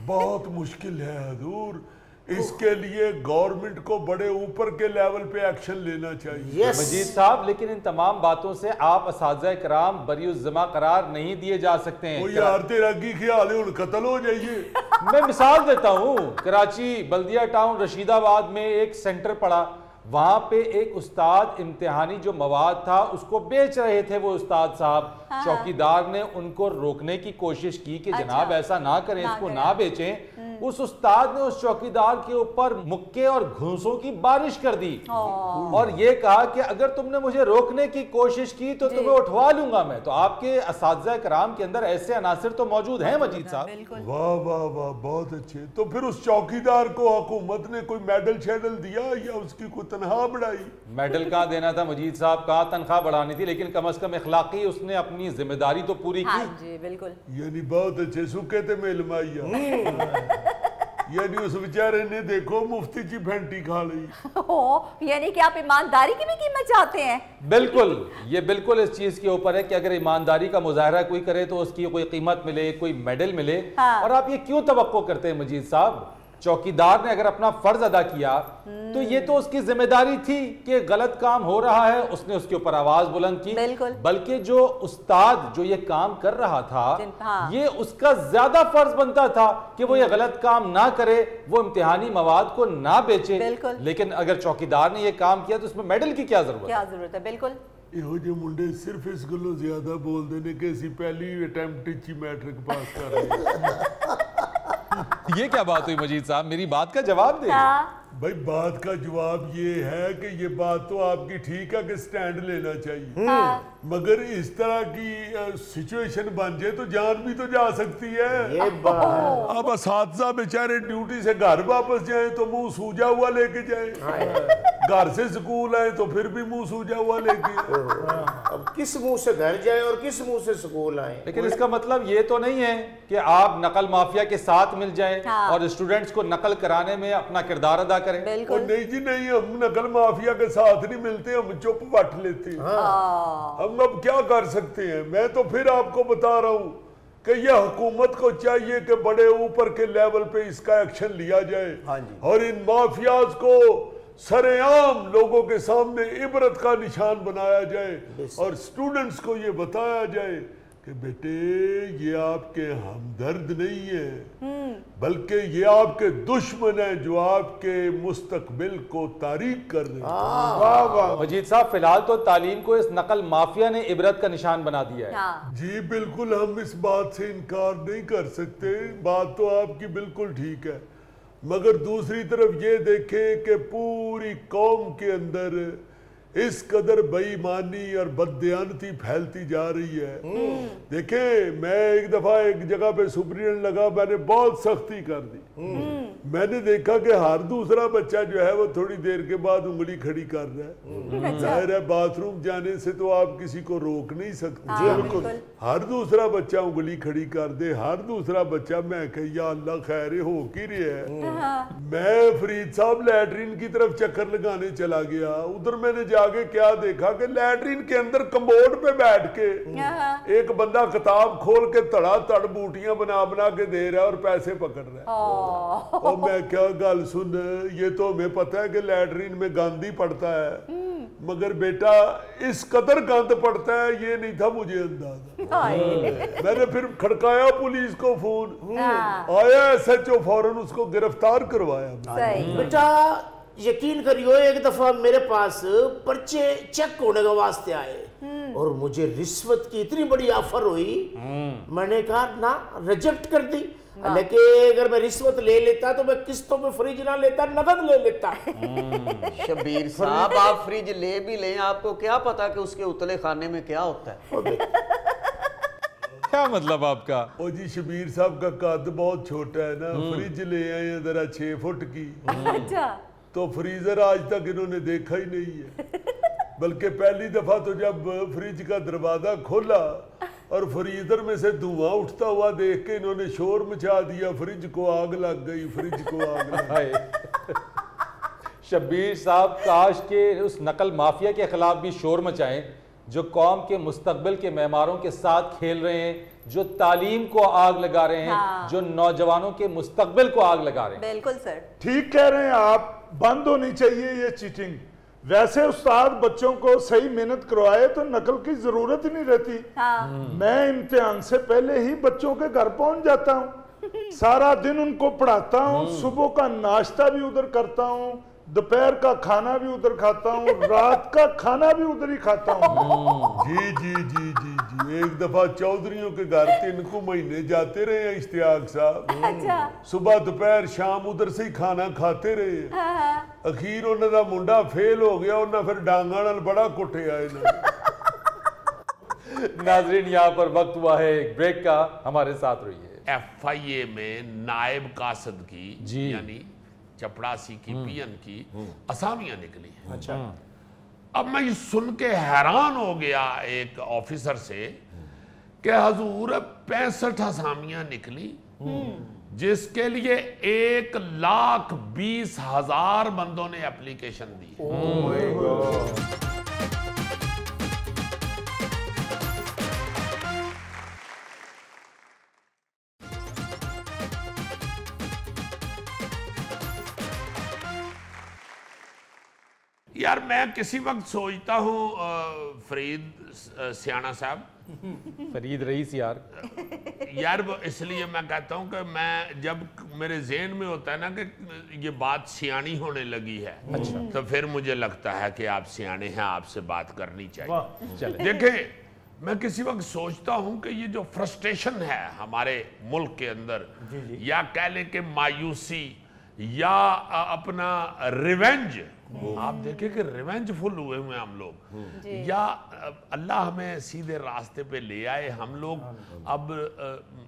बहुत मुश्किल है हजूर। इसके लिए गवर्नमेंट को बड़े ऊपर के लेवल पे एक्शन लेना चाहिए। यस मजीद साहब लेकिन इन तमाम बातों से आप असाजा कराम बरीउज्जमा करार नहीं दिए जा सकते हैं। वो यार तेरा की ख्याल है उन कत्ल हो जाइए। <laughs> मैं मिसाल देता हूँ कराची बल्दिया टाउन रशीदाबाद में एक सेंटर पड़ा वहाँ पे एक उस्ताद इम्तिहानी जो मवाद था उसको बेच रहे थे वो उस्ताद साहब चौकीदार ने उनको रोकने की कोशिश की कि अच्छा। जनाब ऐसा ना करें इसको। ना बेचें उस उस्ताद ने उस चौकीदार के ऊपर मुक्के और घूंसों की बारिश कर दी। और ये कहा कि अगर तुमने मुझे रोकने की कोशिश की तो तुम्हें उठवा लूँगा मैं। तो आपके असाजा कराम के अंदर ऐसे अनासर तो मौजूद हैं मजीद साहब? वाह वाह वाह बहुत अच्छे। तो फिर उस चौकीदार को हुकूमत ने कोई मेडल शेडल दिया या उसकी कोई तनख्वाह बढ़ाई? मेडल कहाँ देना था मजीद साहब कहाँ तनख्वाह बढ़ानी थी लेकिन कम अज कम इखलाकी उसने अपनी ज़िम्मेदारी तो पूरी हाँ की। जी बिल्कुल। यानी बहुत अच्छे सुखे थे मेलमाइया यानी उस बेचारे ने देखो मुफ्ती जी फेंटी खा ली। <laughs> हो यानी कि आप ईमानदारी की भी कीमत चाहते हैं? बिल्कुल ये बिल्कुल इस चीज़ के ऊपर है कि अगर ईमानदारी का मुजाहरा कोई करे तो उसकी कोई कीमत मिले कोई मेडल मिले। हाँ। और आप ये क्यों तो करते हैं मजीद साहब? चौकीदार ने अगर अपना फर्ज अदा किया तो ये तो उसकी जिम्मेदारी थी कि गलत काम हो रहा है उसने उसके ऊपर आवाज बुलंद की बिल्कुल। बल्कि जो उस्ताद जो ये काम कर रहा था जिन- हाँ। ये उसका ज्यादा फर्ज बनता था कि वो ये गलत काम ना करे वो इम्तिहानी मवाद को ना बेचे बिल्कुल। लेकिन अगर चौकीदार ने ये काम किया तो उसमें मेडल की क्या जरूरत है क्या जरूरत है बिल्कुल ਇਹੋ ਜਿਹੇ ਮੁੰਡੇ ਸਿਰਫ ਇਸ ਗੱਲੋਂ ਜ਼ਿਆਦਾ ਬੋਲਦੇ ਨੇ ਕਿ ਅਸੀਂ ਪਹਿਲੀ ਅਟੈਂਪਟ ਵਿੱਚ ਹੀ ਮੈਟ੍ਰਿਕ ਪਾਸ ਕਰ ਰਹੇ ये क्या बात हुई मजीद साहब? मेरी बात का जवाब दे। हाँ। भाई बात का जवाब ये है कि ये बात तो आपकी ठीक है कि स्टैंड लेना चाहिए। मगर इस तरह की सिचुएशन बन जाए तो जान भी तो जा सकती है। ये बात अब असातजा बेचारे ड्यूटी से घर वापस जाए तो मुँह सूजा हुआ लेके जाए। घर से स्कूल आए तो फिर भी मुँह सूजा हुआ लेके आए। अब किस मुँह से घर जाए और किस मुँह से स्कूल आए? लेकिन इसका मतलब ये तो नहीं है कि आप नकल माफिया के साथ मिल जाएँ हाँ। और स्टूडेंट्स को नकल कराने में अपना किरदार अदा करें। और बिल्कुल। नहीं जी नहीं हम नकल माफिया के साथ नहीं मिलते हम चुप बट लेते हैं। हाँ, हम अब क्या कर सकते हैं? मैं तो फिर आपको बता रहा हूँ कि यह हुकूमत को चाहिए कि बड़े ऊपर के लेवल पे इसका एक्शन लिया जाए। हाँ जी। और इन माफियाज को सरेआम लोगों के सामने इबरत का निशान बनाया जाए और स्टूडेंट्स को ये बताया जाए कि बेटे ये आपके हमदर्द नहीं है बल्कि ये आपके दुश्मन हैं जो आपके मुस्तकबिल को तारीख कर रहे हैं। वाह वाह। मजीद साहब फ़िलहाल तो तालीम को इस नकल माफिया ने इबरत का निशान बना दिया है। हाँ। जी बिल्कुल हम इस बात से इनकार नहीं कर सकते। बात तो आपकी बिल्कुल ठीक है। मगर दूसरी तरफ़ ये देखे कि पूरी कौम के अंदर इस कदर बेईमानी और बदयानती फैलती जा रही है। देखे मैं एक दफ़ा एक जगह पे सुप्रीडेंट लगा मैंने बहुत सख्ती कर दी। मैंने देखा कि हर दूसरा बच्चा जो है वो थोड़ी देर के बाद उंगली खड़ी कर रहा है। ज़ाहिर है बाथरूम जाने से तो आप किसी को रोक नहीं सकते। हाँ, बिल्कुल। हर दूसरा बच्चा उंगली खड़ी कर दे हर दूसरा बच्चा मैं कह या अल्लाह खैर हो कि रही है? मैं फरीद साहब लैटरिन की तरफ़ चक्कर लगाने चला गया। उधर मैंने जाके क्या देखा कि लैटरिन के अंदर कमोड पे बैठ के एक बंदा किताब खोल के तड़ा तड़ बूटियाँ बना बना के दे रहा है और पैसे पकड़ रहा है। और मैं क्या गल सुन ये तो हमें पता है कि लैटरिन में गंद ही पड़ता है। मगर बेटा इस कदर गंद पड़ता है ये नहीं था मुझे अंदाज़ा। मैंने फिर खड़काया पुलिस को फ़ोन। आया एसएचओ फ़ौरन उसको गिरफ़्तार करवाया। बेटा यकीन करियो एक दफ़ा मेरे पास पर्चे चेक होने के वास्ते आए। और मुझे रिश्वत की इतनी बड़ी ऑफ़र हुई। मैंने कहा ना रिजेक्ट कर दी। लेकिन अगर मैं रिश्वत ले लेता तो मैं किस्तों में फ्रिज ना लेता नगद ले लेता। <laughs> शबीर साहब आप फ्रिज ले भी लें आपको क्या पता कि उसके उतले खाने में क्या होता है। क्या मतलब आपका? ओ जी शबीर साहब का कद बहुत छोटा है ना। फ्रिज ले आए हैं जरा छह फुट की। अच्छा। तो फ्रीजर आज तक इन्होंने देखा ही नहीं है। <laughs> बल्कि पहली दफ़ा तो जब फ्रिज का दरवाज़ा खोला और फ्रीजर में से धुआँ उठता हुआ देख के इन्होंने शोर मचा दिया फ्रिज को आग लग गई फ्रिज को आग लग गई। <laughs> शब्बीर साहब काश के उस नकल माफिया के खिलाफ भी शोर मचाएँ। जो कौम के मुस्तबिल के मेहमारों के साथ खेल रहे हैं जो तालीम को आग लगा रहे हैं हाँ। जो नौजवानों के मुस्तकबिल को आग लगा रहे हैं। बिल्कुल सर। ठीक कह रहे हैं आप बंद होनी चाहिए ये चीटिंग वैसे उस्ताद बच्चों को सही मेहनत करवाए तो नकल की ज़रूरत ही नहीं रहती। हाँ। मैं इम्तिहान से पहले ही बच्चों के घर पहुँच जाता हूँ। <laughs> सारा दिन उनको पढ़ाता हूँ सुबह का नाश्ता भी उधर करता हूँ दोपहर का खाना भी उधर खाता हूँ रात का खाना भी उधर ही खाता हूँ। <laughs> जी जी जी जी जी। एक दफ़ा चौधरी के घर तीन को महीने जाते रहे हैं इश्तियाक साहब। <laughs> अच्छा। सुबह दोपहर शाम उधर से ही खाना खाते रहे हाँ, हाँ। अखीर उन्होंने मुंडा फेल हो गया उन्हें फिर डांगा न बड़ा कुटे आए <laughs> नाजरीन यहाँ पर वक्त हुआ है एक ब्रेक का। हमारे साथ रही है एफ़ आई ए में नायब कासद की जी। यानी चपड़ासी की पियन की असामियाँ निकली हैं। अच्छा। अब मैं ये सुन के हैरान हो गया एक ऑफिसर से कि हजूर पैंसठ असामियाँ निकली जिसके लिए एक लाख बीस हज़ार बंदों ने एप्लीकेशन दी यार मैं किसी वक्त सोचता हूँ फरीद सियाना साहब। <laughs> फरीद रईस यार। यार वो इसलिए मैं कहता हूँ कि मैं जब मेरे जेन में होता है ना कि ये बात सियानी होने लगी है अच्छा। तो फिर मुझे लगता है कि आप सियाने हैं आपसे बात करनी चाहिए। चले। देखें मैं किसी वक्त सोचता हूँ कि ये जो फ्रस्ट्रेशन है हमारे मुल्क के अंदर जी जी। या कह लें कि मायूसी या अपना रिवेंज आप देखें कि रिवेंज फुल हुए हुए हम लोग। या अल्लाह हमें सीधे रास्ते पे ले आए। हम लोग अब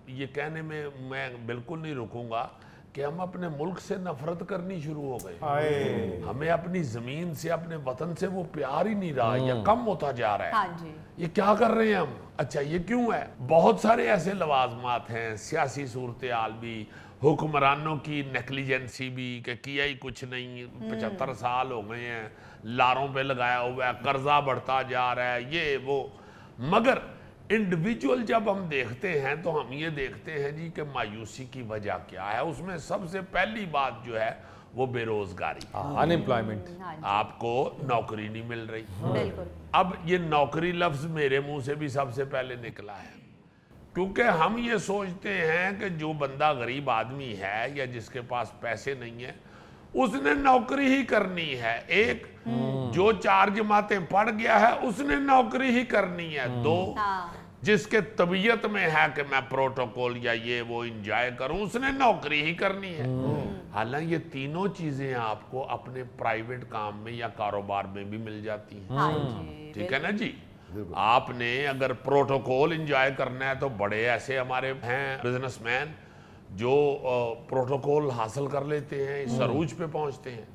ये कहने में मैं बिल्कुल नहीं रुकूँगा कि हम अपने मुल्क से नफरत करनी शुरू हो गए। हमें अपनी ज़मीन से अपने वतन से वो प्यार ही नहीं रहा या कम होता जा रहा है। हाँ जी। ये क्या कर रहे हैं हम? अच्छा ये क्यों है? बहुत सारे ऐसे लवाजमात हैं सियासी सूरत हाल भी हुक्मरानों की नेग्लिजेंसी भी कि किया ही कुछ नहीं। पचहत्तर साल हो गए हैं लारों पे लगाया हुआ है कर्जा बढ़ता जा रहा है ये वो। मगर इंडिविजुअल जब हम देखते हैं तो हम ये देखते हैं जी कि मायूसी की वजह क्या है। उसमें सबसे पहली बात जो है वो बेरोजगारी। अनएम्प्लॉयमेंट हाँ आपको नौकरी नहीं मिल रही। बिल्कुल। अब ये नौकरी लफ्ज मेरे मुँह से भी सबसे पहले निकला है। क्योंकि हम ये सोचते हैं कि जो बंदा गरीब आदमी है या जिसके पास पैसे नहीं है उसने नौकरी ही करनी है। एक जो चार जमातें पढ़ गया है उसने नौकरी ही करनी है। दो हाँ। जिसके तबीयत में है कि मैं प्रोटोकॉल या ये वो इंजॉय करूँ उसने नौकरी ही करनी है। हालाँकि ये तीनों चीज़ें आपको अपने प्राइवेट काम में या कारोबार में भी मिल जाती हैं। हाँ ठीक है ना जी? आपने अगर प्रोटोकॉल इंजॉय करना है तो बड़े ऐसे हमारे हैं बिजनेसमैन जो प्रोटोकॉल हासिल कर लेते हैं इस सरूज पे पहुँचते हैं।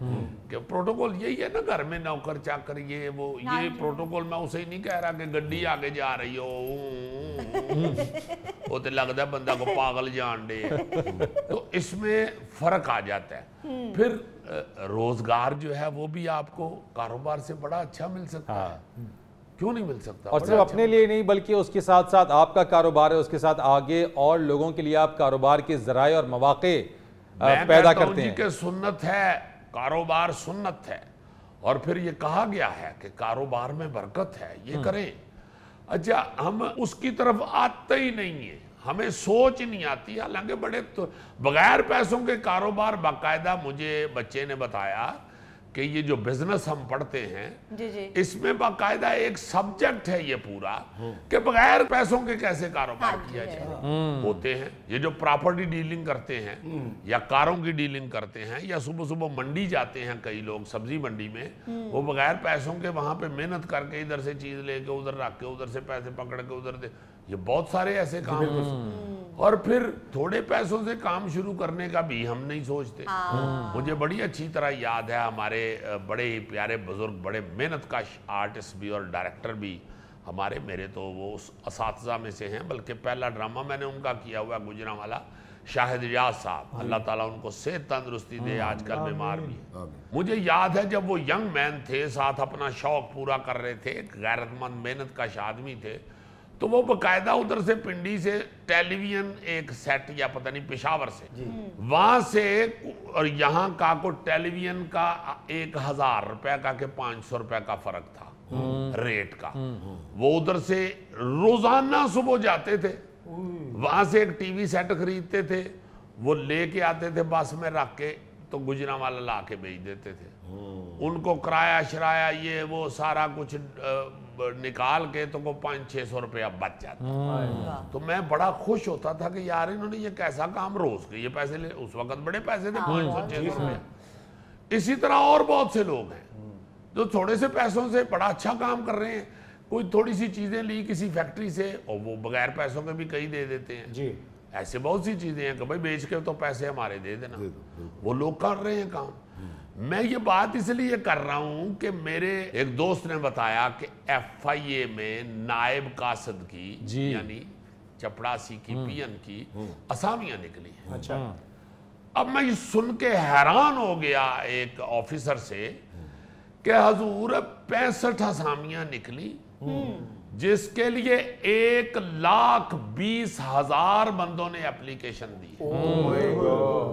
कि प्रोटोकॉल यही है ना घर में नौकर चाकर ये वो ये प्रोटोकॉल मैं उसे ही नहीं कह रहा कि गड्डी आगे जा रही हो वो तो लगता है बंदा को पागल जान दे। तो इसमें फ़र्क आ जाता है। फिर रोज़गार जो है वो भी आपको कारोबार से बड़ा अच्छा मिल सकता है। क्यों नहीं मिल सकता? और सिर्फ़ अपने लिए नहीं बल्कि उसके साथ साथ आपका कारोबार है उसके साथ आगे और लोगों के लिए आप कारोबार के जराए और मौाक़े पैदा करते हैं। कि सुन्नत है कारोबार सुन्नत है। और फिर ये कहा गया है कि कारोबार में बरकत है हम्म। ये करें। अच्छा हम उसकी तरफ़ आते ही नहीं है। हमें सोच नहीं आती हालाँकि बड़े तो बगैर पैसों के कारोबार बाकायदा मुझे बच्चे ने बताया कि ये जो बिज़नेस हम पढ़ते हैं जी जी। इसमें बाकायदा एक सब्जेक्ट है ये पूरा कि बगैर पैसों के कैसे कारोबार हाँ किया जाए। होते हैं ये जो प्रॉपर्टी डीलिंग करते हैं या कारों की डीलिंग करते हैं या सुबह सुबह मंडी जाते हैं कई लोग सब्ज़ी मंडी में वो बगैर पैसों के वहाँ पे मेहनत करके इधर से चीज़ लेके उधर रख के उधर से पैसे पकड़ के उधर दे ये बहुत सारे ऐसे काम हैं। और फिर थोड़े पैसों से काम शुरू करने का भी हम नहीं सोचते। मुझे बड़ी अच्छी तरह याद है हमारे बड़े ही प्यारे बुज़ुर्ग बड़े मेहनत का आर्टिस्ट भी और डायरेक्टर भी हमारे मेरे तो वो उस में से हैं बल्कि पहला ड्रामा मैंने उनका किया हुआ गुजरा वाला शाहिद रियाज साहब। अल्लाह ताला उनको सेहत तंदरुस्ती दे आजकल बीमार भी। हैं। मुझे याद है जब वो यंग मैन थे साथ अपना शौक पूरा कर रहे थे गैरतमंद मेहनत का आदमी थे तो वो बकायदा उधर से पिंडी से टेलीविज़न एक सेट या पता नहीं पेशावर से। वहाँ से और यहाँ का को टेलीविज़न का एक हज़ार रुपए का के पाँच सौ रुपए का फ़र्क था रेट का। वो उधर से रोज़ाना सुबह जाते थे। वहाँ से एक टीवी सेट खरीदते थे। वो लेके आते थे बस में रख के तो गुजरा वाला ला के बेच देते थे। उनको किराया शराया ये वो सारा कुछ निकाल के तो को पाँच छः सौ रुपया बच जाता। तो मैं बड़ा खुश होता था कि यार इन्होंने ये कैसा काम रोज के ये पैसे ले उस वक्त बड़े पैसे थे पाँच सौ छः सौ रुपया। इसी तरह और बहुत से लोग हैं जो थोड़े से पैसों से बड़ा अच्छा काम कर रहे हैं कोई थोड़ी सी चीज़ें ली किसी फैक्ट्री से और वो बगैर पैसों के भी कई दे देते हैं। जी। ऐसे बहुत सी चीज़ें हैं कि भाई बेच के तो पैसे हमारे दे देना। वो लोग कर रहे हैं काम। मैं ये बात इसलिए कर रहा हूँ कि मेरे एक दोस्त ने बताया कि एफआईए में नायब कासद की जी। यानी चपड़ासी की पीएन की असामियाँ निकली हैं। अच्छा। अब मैं ये सुन के हैरान हो गया एक ऑफिसर से कि हजूर पैंसठ असामियाँ निकली। जिसके लिए एक लाख बीस हज़ार बंदों ने एप्लीकेशन दी।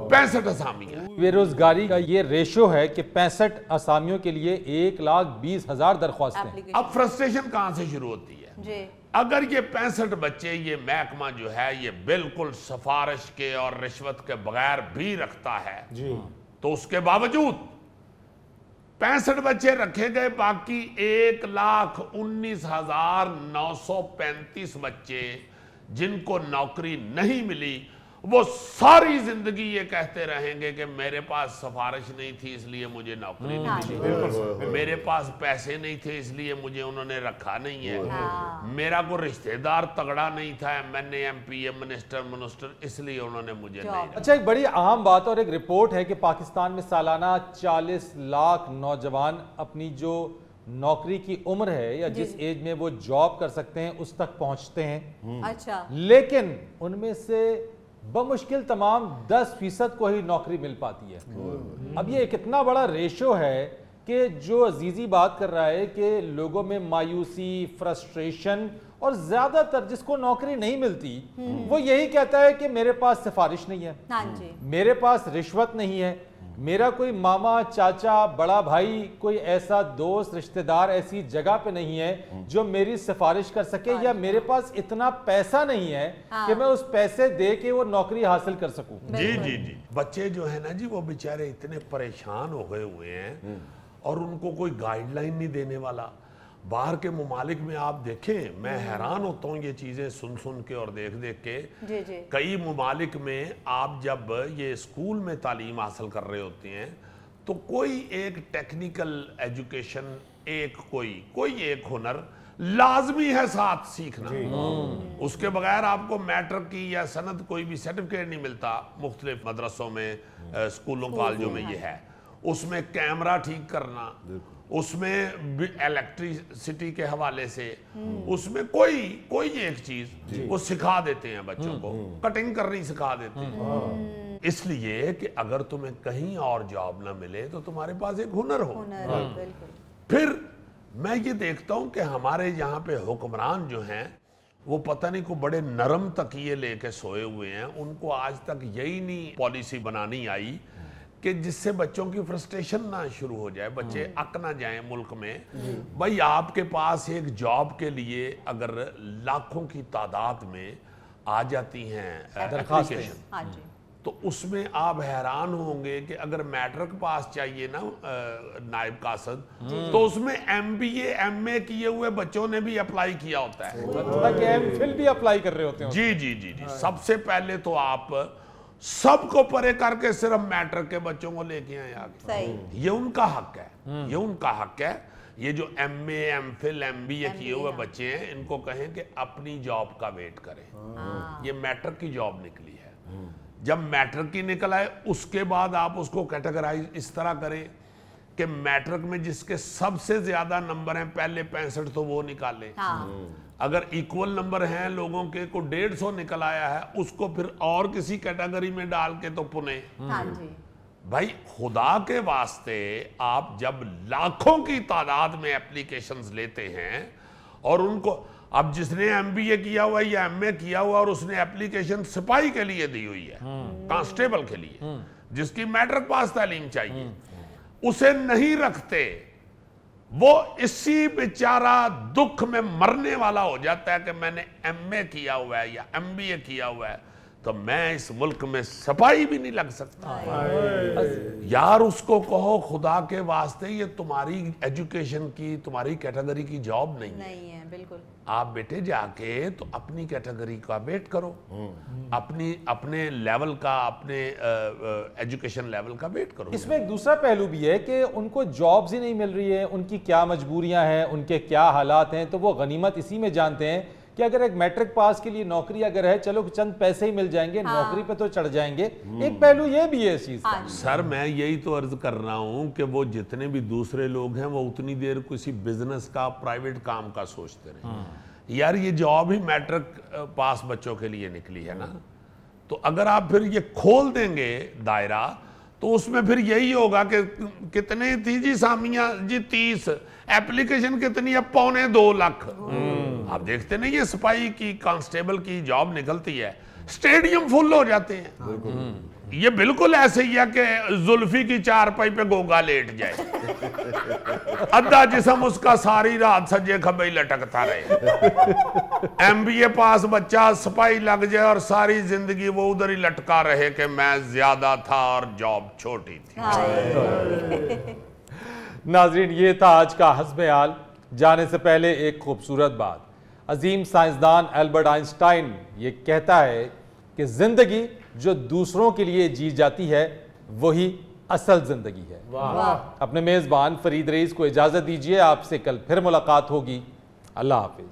पैंसठ असामियाँ। बेरोजगारी का ये रेशो है कि पैंसठ असामियों के लिए एक लाख बीस हज़ार दरख्वास्तें। अब फ्रस्ट्रेशन कहाँ से शुरू होती है? जी। अगर ये पैंसठ बच्चे ये महकमा जो है ये बिल्कुल सिफारिश के और रिश्वत के बगैर भी रखता है जी। तो उसके बावजूद पैंसठ बच्चे रखे गए, बाकी एक लाख उन्नीस हज़ार नौ सौ पैंतीस बच्चे जिनको नौकरी नहीं मिली। वो सारी ज़िंदगी ये कहते रहेंगे कि मेरे पास सिफारिश नहीं थी इसलिए मुझे नौकरी हाँ। नहीं मिली मेरे पास पैसे नहीं थे इसलिए मुझे उन्होंने रखा नहीं है। हाँ। मेरा कोई रिश्तेदार तगड़ा नहीं था M N M P M minister minister इसलिए उन्होंने मुझे नहीं अच्छा एक बड़ी अहम बात और एक रिपोर्ट है कि पाकिस्तान में सालाना 40 लाख नौजवान अपनी जो नौकरी की उम्र है या जिस एज में वो जॉब कर सकते हैं उस तक पहुँचते हैं। अच्छा। लेकिन उनमें से बमुश्किल तमाम 10 फ़ीसद को ही नौकरी मिल पाती है। अब ये एक इतना बड़ा रेशो है कि जो अजीजी बात कर रहा है कि लोगों में मायूसी फ्रस्ट्रेशन और ज़्यादातर जिसको नौकरी नहीं मिलती वो यही कहता है कि मेरे पास सिफारिश नहीं है। हाँ मेरे पास रिश्वत नहीं है। मेरा कोई मामा चाचा बड़ा भाई कोई ऐसा दोस्त रिश्तेदार ऐसी जगह पे नहीं है जो मेरी सिफारिश कर सके या मेरे पास इतना पैसा नहीं है कि मैं उस पैसे दे के वो नौकरी हासिल कर सकूँ। जी जी जी। बच्चे जो है ना जी वो बेचारे इतने परेशान हो गए हुए हैं और उनको कोई गाइडलाइन नहीं देने वाला। बाहर के ममालिक में आप देखें मैं हैरान होता हूँ ये चीज़ें सुन सुन के और देख देख के। जी जी। कई ममालिक में आप जब ये स्कूल में तालीम हासिल कर रहे होते हैं तो कोई एक टेक्निकल एजुकेशन एक कोई कोई एक हुनर लाजमी है साथ सीखना। उसके बगैर आपको मैट्रिक की या सनद कोई भी सर्टिफिकेट नहीं मिलता मुख्तलिफ़ मदरसों में स्कूलों कॉलेजों में ये है। उसमें कैमरा ठीक करना उसमें इलेक्ट्रिसिटी के हवाले से उसमें कोई कोई एक चीज़ वो सिखा देते हैं बच्चों को। कटिंग करनी सिखा देते हैं। इसलिए कि अगर तुम्हें कहीं और जॉब ना मिले तो तुम्हारे पास एक हुनर हो। हुनर फिर मैं ये देखता हूँ कि हमारे यहाँ पे हुक्मरान जो हैं वो पता नहीं को बड़े नरम तकिए लेके सोए हुए हैं। उनको आज तक यही नहीं पॉलिसी बनानी आई कि जिससे बच्चों की फ्रस्ट्रेशन ना शुरू हो जाए बच्चे अक ना जाए मुल्क में। भाई आपके पास एक जॉब के लिए अगर लाखों की तादाद में आ जाती हैं दरख्वास्तें। application, हाँ जी। तो उसमें आप हैरान होंगे कि अगर मैट्रिक पास चाहिए ना अ, नायब कासद तो उसमें एम बी एम ए किए हुए बच्चों ने भी अप्लाई किया होता है। थोड़ा कि एम फिल भी अप्लाई कर रहे होते हैं जी जी जी जी। सबसे पहले तो आप सबको परे करके सिर्फ़ मैट्रिक के बच्चों को लेके आए आगे। ये उनका हक है। ये उनका हक है। ये जो M A M Phil M B A किए हुए हाँ। बच्चे हैं इनको कहें कि अपनी जॉब का वेट करें। हाँ। ये मैट्रिक की जॉब निकली है। जब मैट्रिक की निकल आए उसके बाद आप उसको कैटेगराइज इस तरह करें कि मैट्रिक में जिसके सबसे ज़्यादा नंबर हैं पहले पैंसठ तो वो निकाले। हाँ। अगर इक्वल नंबर हैं लोगों के को डेढ़ सौ निकल आया है उसको फिर और किसी कैटेगरी में डाल के तो पुणे। हाँ जी। भाई खुदा के वास्ते आप जब लाखों की तादाद में एप्लीकेशंस लेते हैं और उनको अब जिसने एमबीए किया हुआ है या एमए किया हुआ और उसने एप्लीकेशन सिपाही के लिए दी हुई है कांस्टेबल के लिए जिसकी मैट्रिक पास तालीम चाहिए उसे नहीं रखते वो इसी बेचारा दुख में मरने वाला हो जाता है कि मैंने एमए किया हुआ है या एमबीए किया हुआ है। तो मैं इस मुल्क में सफ़ाई भी नहीं लग सकता। यार उसको कहो खुदा के वास्ते ये तुम्हारी एजुकेशन की तुम्हारी कैटेगरी की जॉब नहीं है। नहीं है बिल्कुल। आप बेटे जाके तो अपनी कैटेगरी का वेट करो। अपनी अपने लेवल का अपने एजुकेशन लेवल का वेट करो। इसमें एक दूसरा पहलू भी है कि उनको जॉब्स ही नहीं मिल रही है उनकी क्या मजबूरियाँ हैं उनके क्या हालात हैं तो वो गनीमत इसी में जानते हैं कि अगर एक मैट्रिक पास के लिए नौकरी अगर है चलो चंद पैसे ही मिल जाएँगे हाँ। नौकरी पे तो चढ़ जाएँगे। एक पहलू ये भी है इस चीज़ का। हाँ सर मैं यही तो अर्ज़ कर रहा हूँ कि वो जितने भी दूसरे लोग हैं वो उतनी देर किसी बिज़नेस का प्राइवेट काम का सोचते रहे। यार ये जॉब ही मैट्रिक पास बच्चों के लिए निकली है ना तो अगर आप फिर ये खोल देंगे दायरा तो उसमें फिर यही होगा कि कितने थी जी सामिया? जी तीस। एप्लीकेशन कितनी? है पौने दो लाख। आप देखते नहीं ये सिपाही की कांस्टेबल की जॉब निकलती है। स्टेडियम फुल हो जाते हैं। ये बिल्कुल ऐसे ही है कि जुल्फी की चारपाई पे गोगा लेट जाए। अद्धा जिसम उसका सारी रात सजे खबे लटकता रहे। एमबीए पास बच्चा, सिपाही लग जाए और सारी ज़िंदगी वो उधर ही लटका रहे कि मैं ज़्यादा था और जॉब छोटी थी। नाजरीन, ये था आज का हसब आल जाने से पहले एक खूबसूरत बात। अजीम साइंसदान एल्बर्ट आइंस्टाइन ये कहता है कि ज़िंदगी जो दूसरों के लिए जी जाती है वही असल ज़िंदगी है। अपने मेजबान फरीद रईस को इजाज़त दीजिए आपसे कल फिर मुलाकात होगी। अल्लाह हाफिज।